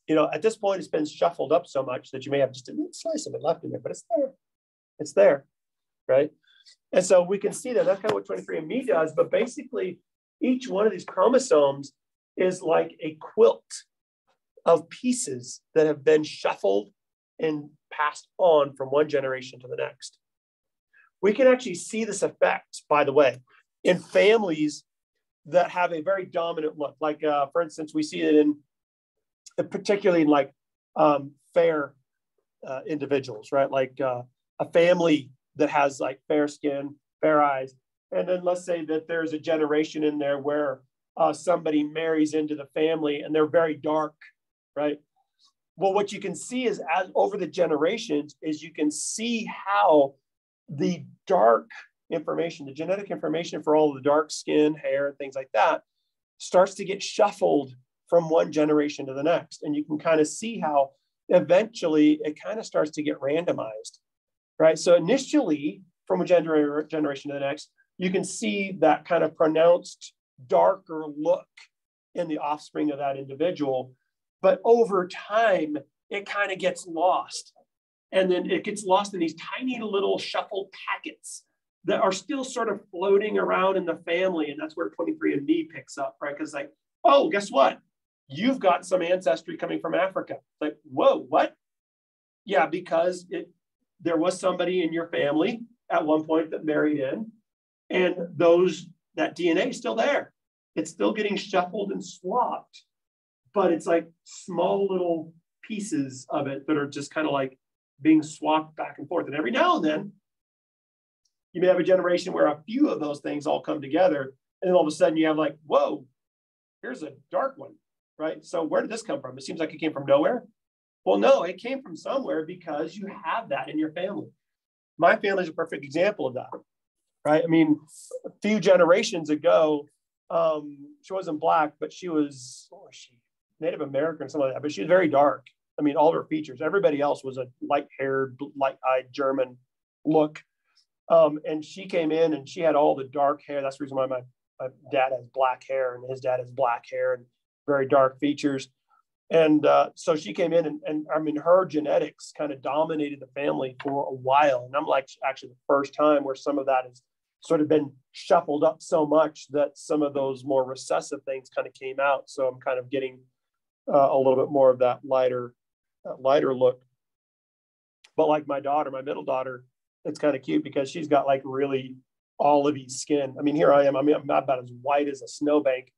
You know, at this point, it's been shuffled up so much that you may have just a slice of it left in there, but it's there. It's there, right? And so we can see that that's kind of what 23andMe does. But basically, each one of these chromosomes is like a quilt of pieces that have been shuffled and passed on from one generation to the next. We can actually see this effect, by the way, in families that have a very dominant look. Like, uh, for instance, we see it in particularly in like um, fair uh, individuals, right? Like uh, a family that has like fair skin, fair eyes, and then let's say that there's a generation in there where uh, somebody marries into the family and they're very dark, right? Well, what you can see is as over the generations is you can see how the dark information, the genetic information for all the dark skin, hair, and things like that, starts to get shuffled from one generation to the next. And you can kind of see how eventually it kind of starts to get randomized, right? So initially, from a gener- generation to the next, you can see that kind of pronounced darker look in the offspring of that individual. But over time, it kind of gets lost. And then it gets lost in these tiny little shuffled packets that are still sort of floating around in the family. And that's where 23andMe picks up, right? Because, like, oh, guess what? You've got some ancestry coming from Africa. Like, whoa, what? Yeah, because it there was somebody in your family at one point that married in, and those that DNA is still there. It's still getting shuffled and swapped, but it's like small little pieces of it that are just kind of like being swapped back and forth. And every now and then, you may have a generation where a few of those things all come together, and then all of a sudden you have like, whoa, here's a dark one, right? So where did this come from? It seems like it came from nowhere. Well, no, it came from somewhere because you have that in your family. My family is a perfect example of that, right? I mean, a few generations ago, um, she wasn't black, but she was, was she? Native American, something like that. But she was very dark. I mean, all her features. Everybody else was a light-haired, light-eyed German look. Um, and she came in and she had all the dark hair. That's the reason why my, my dad has black hair and his dad has black hair and very dark features. And uh, so she came in and, and I mean, her genetics kind of dominated the family for a while. And I'm like, actually, the first time where some of that has sort of been shuffled up so much that some of those more recessive things kind of came out. So I'm kind of getting uh, a little bit more of that lighter, that lighter look. But like my daughter, my middle daughter, it's kind of cute because she's got like really olivey skin. I mean, here I am. I mean, I'm about as white as a snowbank,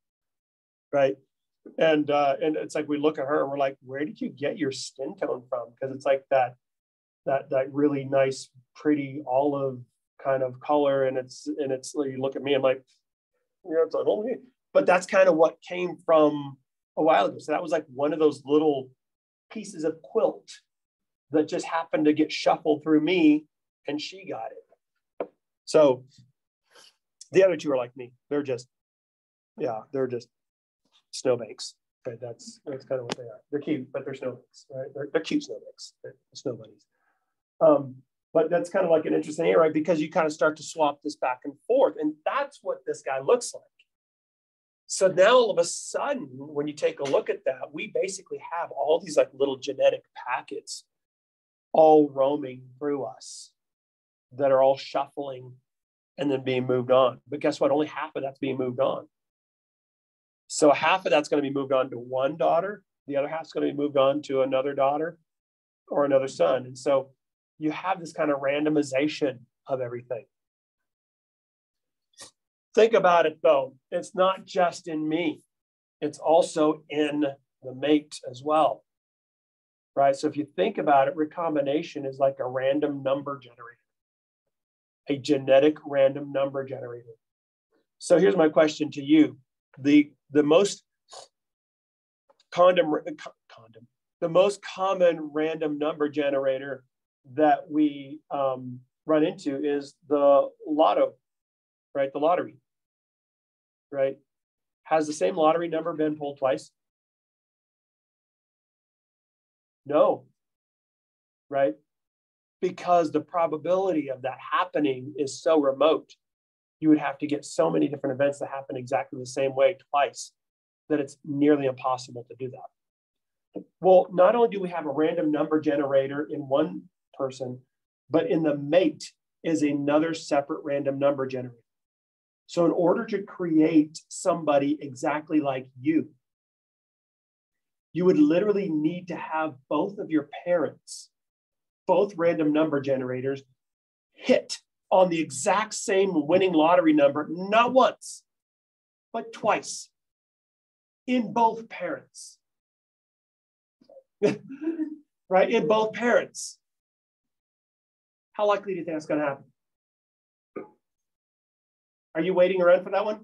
right? And uh, and it's like we look at her and we're like, where did you get your skin tone from? Because it's like that that that really nice, pretty olive kind of color, and it's and it's like you look at me, I'm like, know, it's like, oh, but that's kind of what came from a while ago. So that was like one of those little pieces of quilt that just happened to get shuffled through me and she got it. So the other two are like me. They're just, yeah, they're just snowbanks. Right? That's that's kind of what they are. They're cute, but they're snowbanks, right? They're, they're cute snowbanks. They're snow bunnies. Um, but that's kind of like an interesting area, right? Because you kind of start to swap this back and forth. And that's what this guy looks like. So now all of a sudden, when you take a look at that, we basically have all these like little genetic packets all roaming through us that are all shuffling and then being moved on. But guess what? Only half of that's being moved on. So half of that's going to be moved on to one daughter, the other half's going to be moved on to another daughter or another son. And so you have this kind of randomization of everything. Think about it though, it's not just in me, it's also in the mate as well. Right? So if you think about it, recombination is like a random number generator a genetic random number generator. So here's my question to you. The, the most condom, condom, the most common random number generator that we um, run into is the lotto, right? The lottery, right? Has the same lottery number been pulled twice? No, right? because the probability of that happening is so remote. You would have to get so many different events that happen exactly the same way twice that it's nearly impossible to do that. Well, not only do we have a random number generator in one person, but in the mate is another separate random number generator. So, in order to create somebody exactly like you, you would literally need to have both of your parents both random number generators hit on the exact same winning lottery number, not once, but twice in both parents. right? In both parents. How likely do you think that's going to happen? Are you waiting around for that one?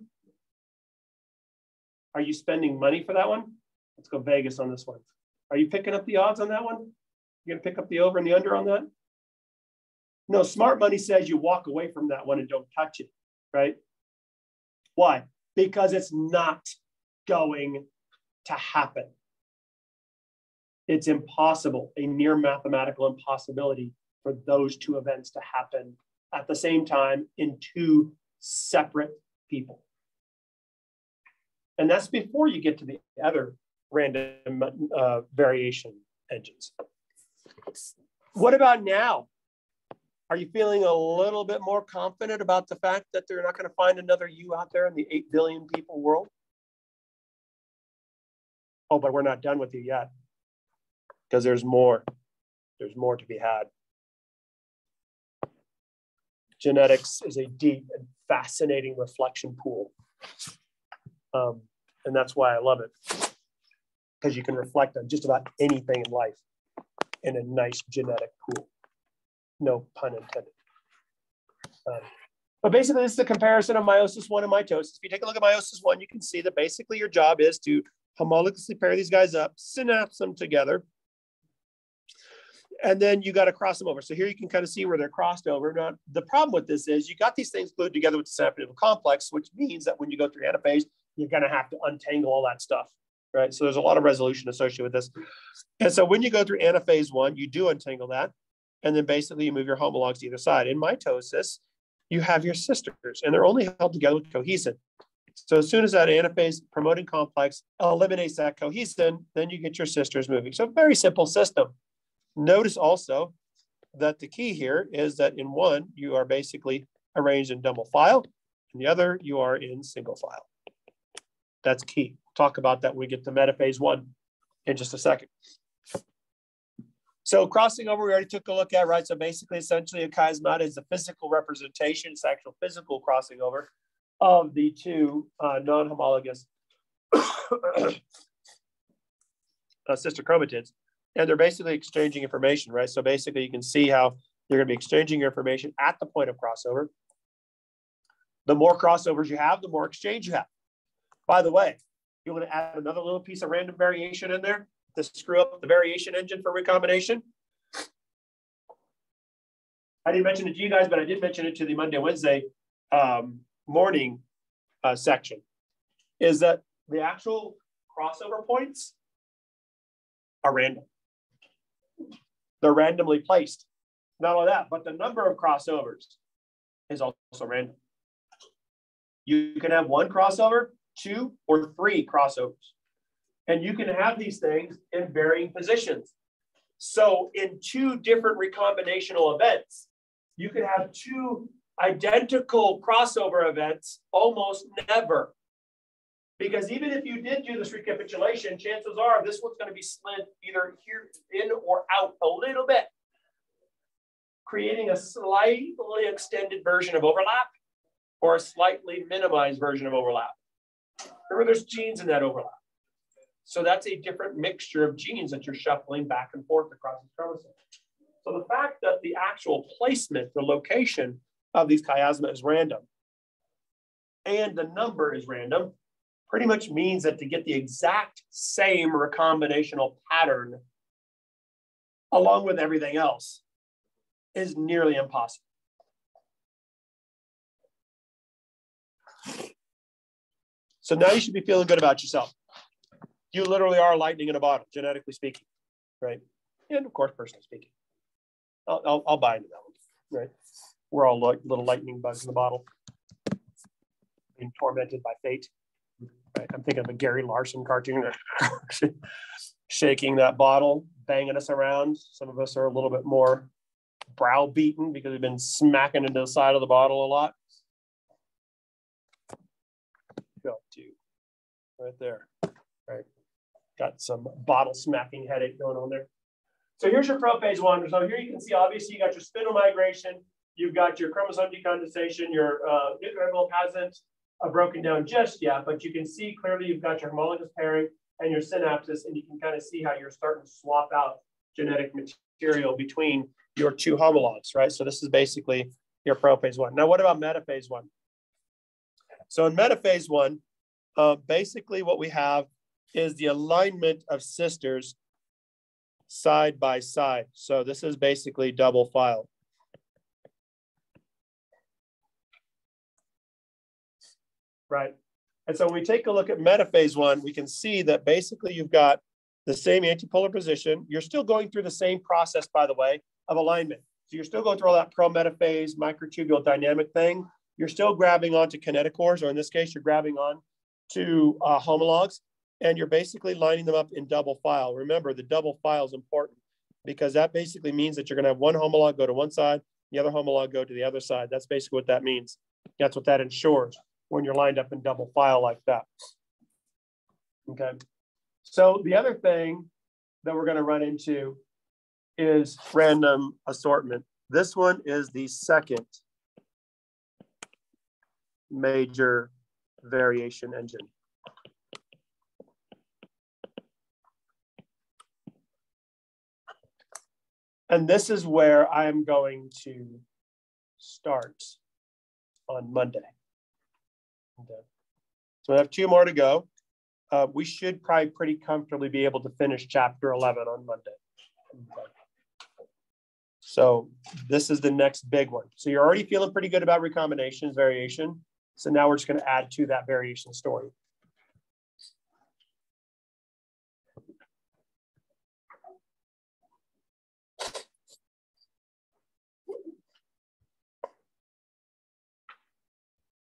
Are you spending money for that one? Let's go Vegas on this one. Are you picking up the odds on that one? You gonna pick up the over and the under on that? No, smart money says you walk away from that one and don't touch it, right? Why? Because it's not going to happen. It's impossible, a near mathematical impossibility for those two events to happen at the same time in two separate people. And that's before you get to the other random uh, variation engines. What about now? Are you feeling a little bit more confident about the fact that they're not going to find another you out there in the 8 billion people world? Oh, but we're not done with you yet. Because there's more. There's more to be had. Genetics is a deep and fascinating reflection pool. Um, and that's why I love it. Because you can reflect on just about anything in life in a nice genetic pool. No pun intended. Um, but basically, this is a comparison of meiosis one and mitosis. If you take a look at meiosis one, you can see that basically your job is to homologously pair these guys up, synapse them together, and then you got to cross them over. So here you can kind of see where they're crossed over. Now, the problem with this is you got these things glued together with the synaptic complex, which means that when you go through anaphase, you're going to have to untangle all that stuff, right? So there's a lot of resolution associated with this. And so when you go through anaphase one, you do untangle that. And then basically you move your homologs to either side. In mitosis, you have your sisters and they're only held together with cohesin. So as soon as that anaphase promoting complex eliminates that cohesin, then you get your sisters moving. So very simple system. Notice also that the key here is that in one, you are basically arranged in double file. and the other, you are in single file. That's key. Talk about that when we get to metaphase one in just a second. So crossing over, we already took a look at, right? So basically, essentially, a chiasmata is a physical representation, it's actual physical crossing over of the two uh, non-homologous uh, sister chromatids. And they're basically exchanging information, right? So basically, you can see how they're going to be exchanging your information at the point of crossover. The more crossovers you have, the more exchange you have. By the way, you want to add another little piece of random variation in there to screw up the variation engine for recombination. I didn't mention it to you guys, but I did mention it to the Monday, Wednesday um, morning uh, section, is that the actual crossover points are random. They're randomly placed. Not only that, but the number of crossovers is also random. You can have one crossover, two or three crossovers. And you can have these things in varying positions. So in two different recombinational events, you could have two identical crossover events almost never. Because even if you did do this recapitulation, chances are this one's going to be slid either here in or out a little bit, creating a slightly extended version of overlap or a slightly minimized version of overlap. Remember, there's genes in that overlap. So that's a different mixture of genes that you're shuffling back and forth across the chromosome. So the fact that the actual placement, the location of these chiasma is random and the number is random pretty much means that to get the exact same recombinational pattern along with everything else is nearly impossible. So now you should be feeling good about yourself you literally are lightning in a bottle, genetically speaking, right? And of course, personally speaking. I'll, I'll, I'll buy into that one, right? We're all like little lightning bugs in the bottle, being tormented by fate. Right? I'm thinking of a Gary Larson cartoon, shaking that bottle, banging us around. Some of us are a little bit more browbeaten because we've been smacking into the side of the bottle a lot. Go to right there, right? Got some bottle smacking headache going on there. So here's your prophase one. So here you can see, obviously, you got your spindle migration, you've got your chromosome decondensation, your uh, nuclear envelope hasn't uh, broken down just yet, but you can see clearly you've got your homologous pairing and your synapses, and you can kind of see how you're starting to swap out genetic material between your two homologs, right? So this is basically your prophase one. Now, what about metaphase one? So in metaphase one, uh, basically what we have is the alignment of sisters side by side. So this is basically double file. Right. And so when we take a look at metaphase one, we can see that basically you've got the same antipolar position. You're still going through the same process, by the way, of alignment. So you're still going through all that pro-metaphase microtubule dynamic thing. You're still grabbing onto kinetochores, or in this case, you're grabbing on to uh, homologs and you're basically lining them up in double file. Remember, the double file is important because that basically means that you're going to have one homolog go to one side, the other homolog go to the other side. That's basically what that means. That's what that ensures when you're lined up in double file like that. Okay. So the other thing that we're going to run into is random assortment. This one is the second major variation engine. And this is where I'm going to start on Monday. So I have two more to go. Uh, we should probably pretty comfortably be able to finish chapter 11 on Monday. So this is the next big one. So you're already feeling pretty good about recombinations, variation. So now we're just going to add to that variation story.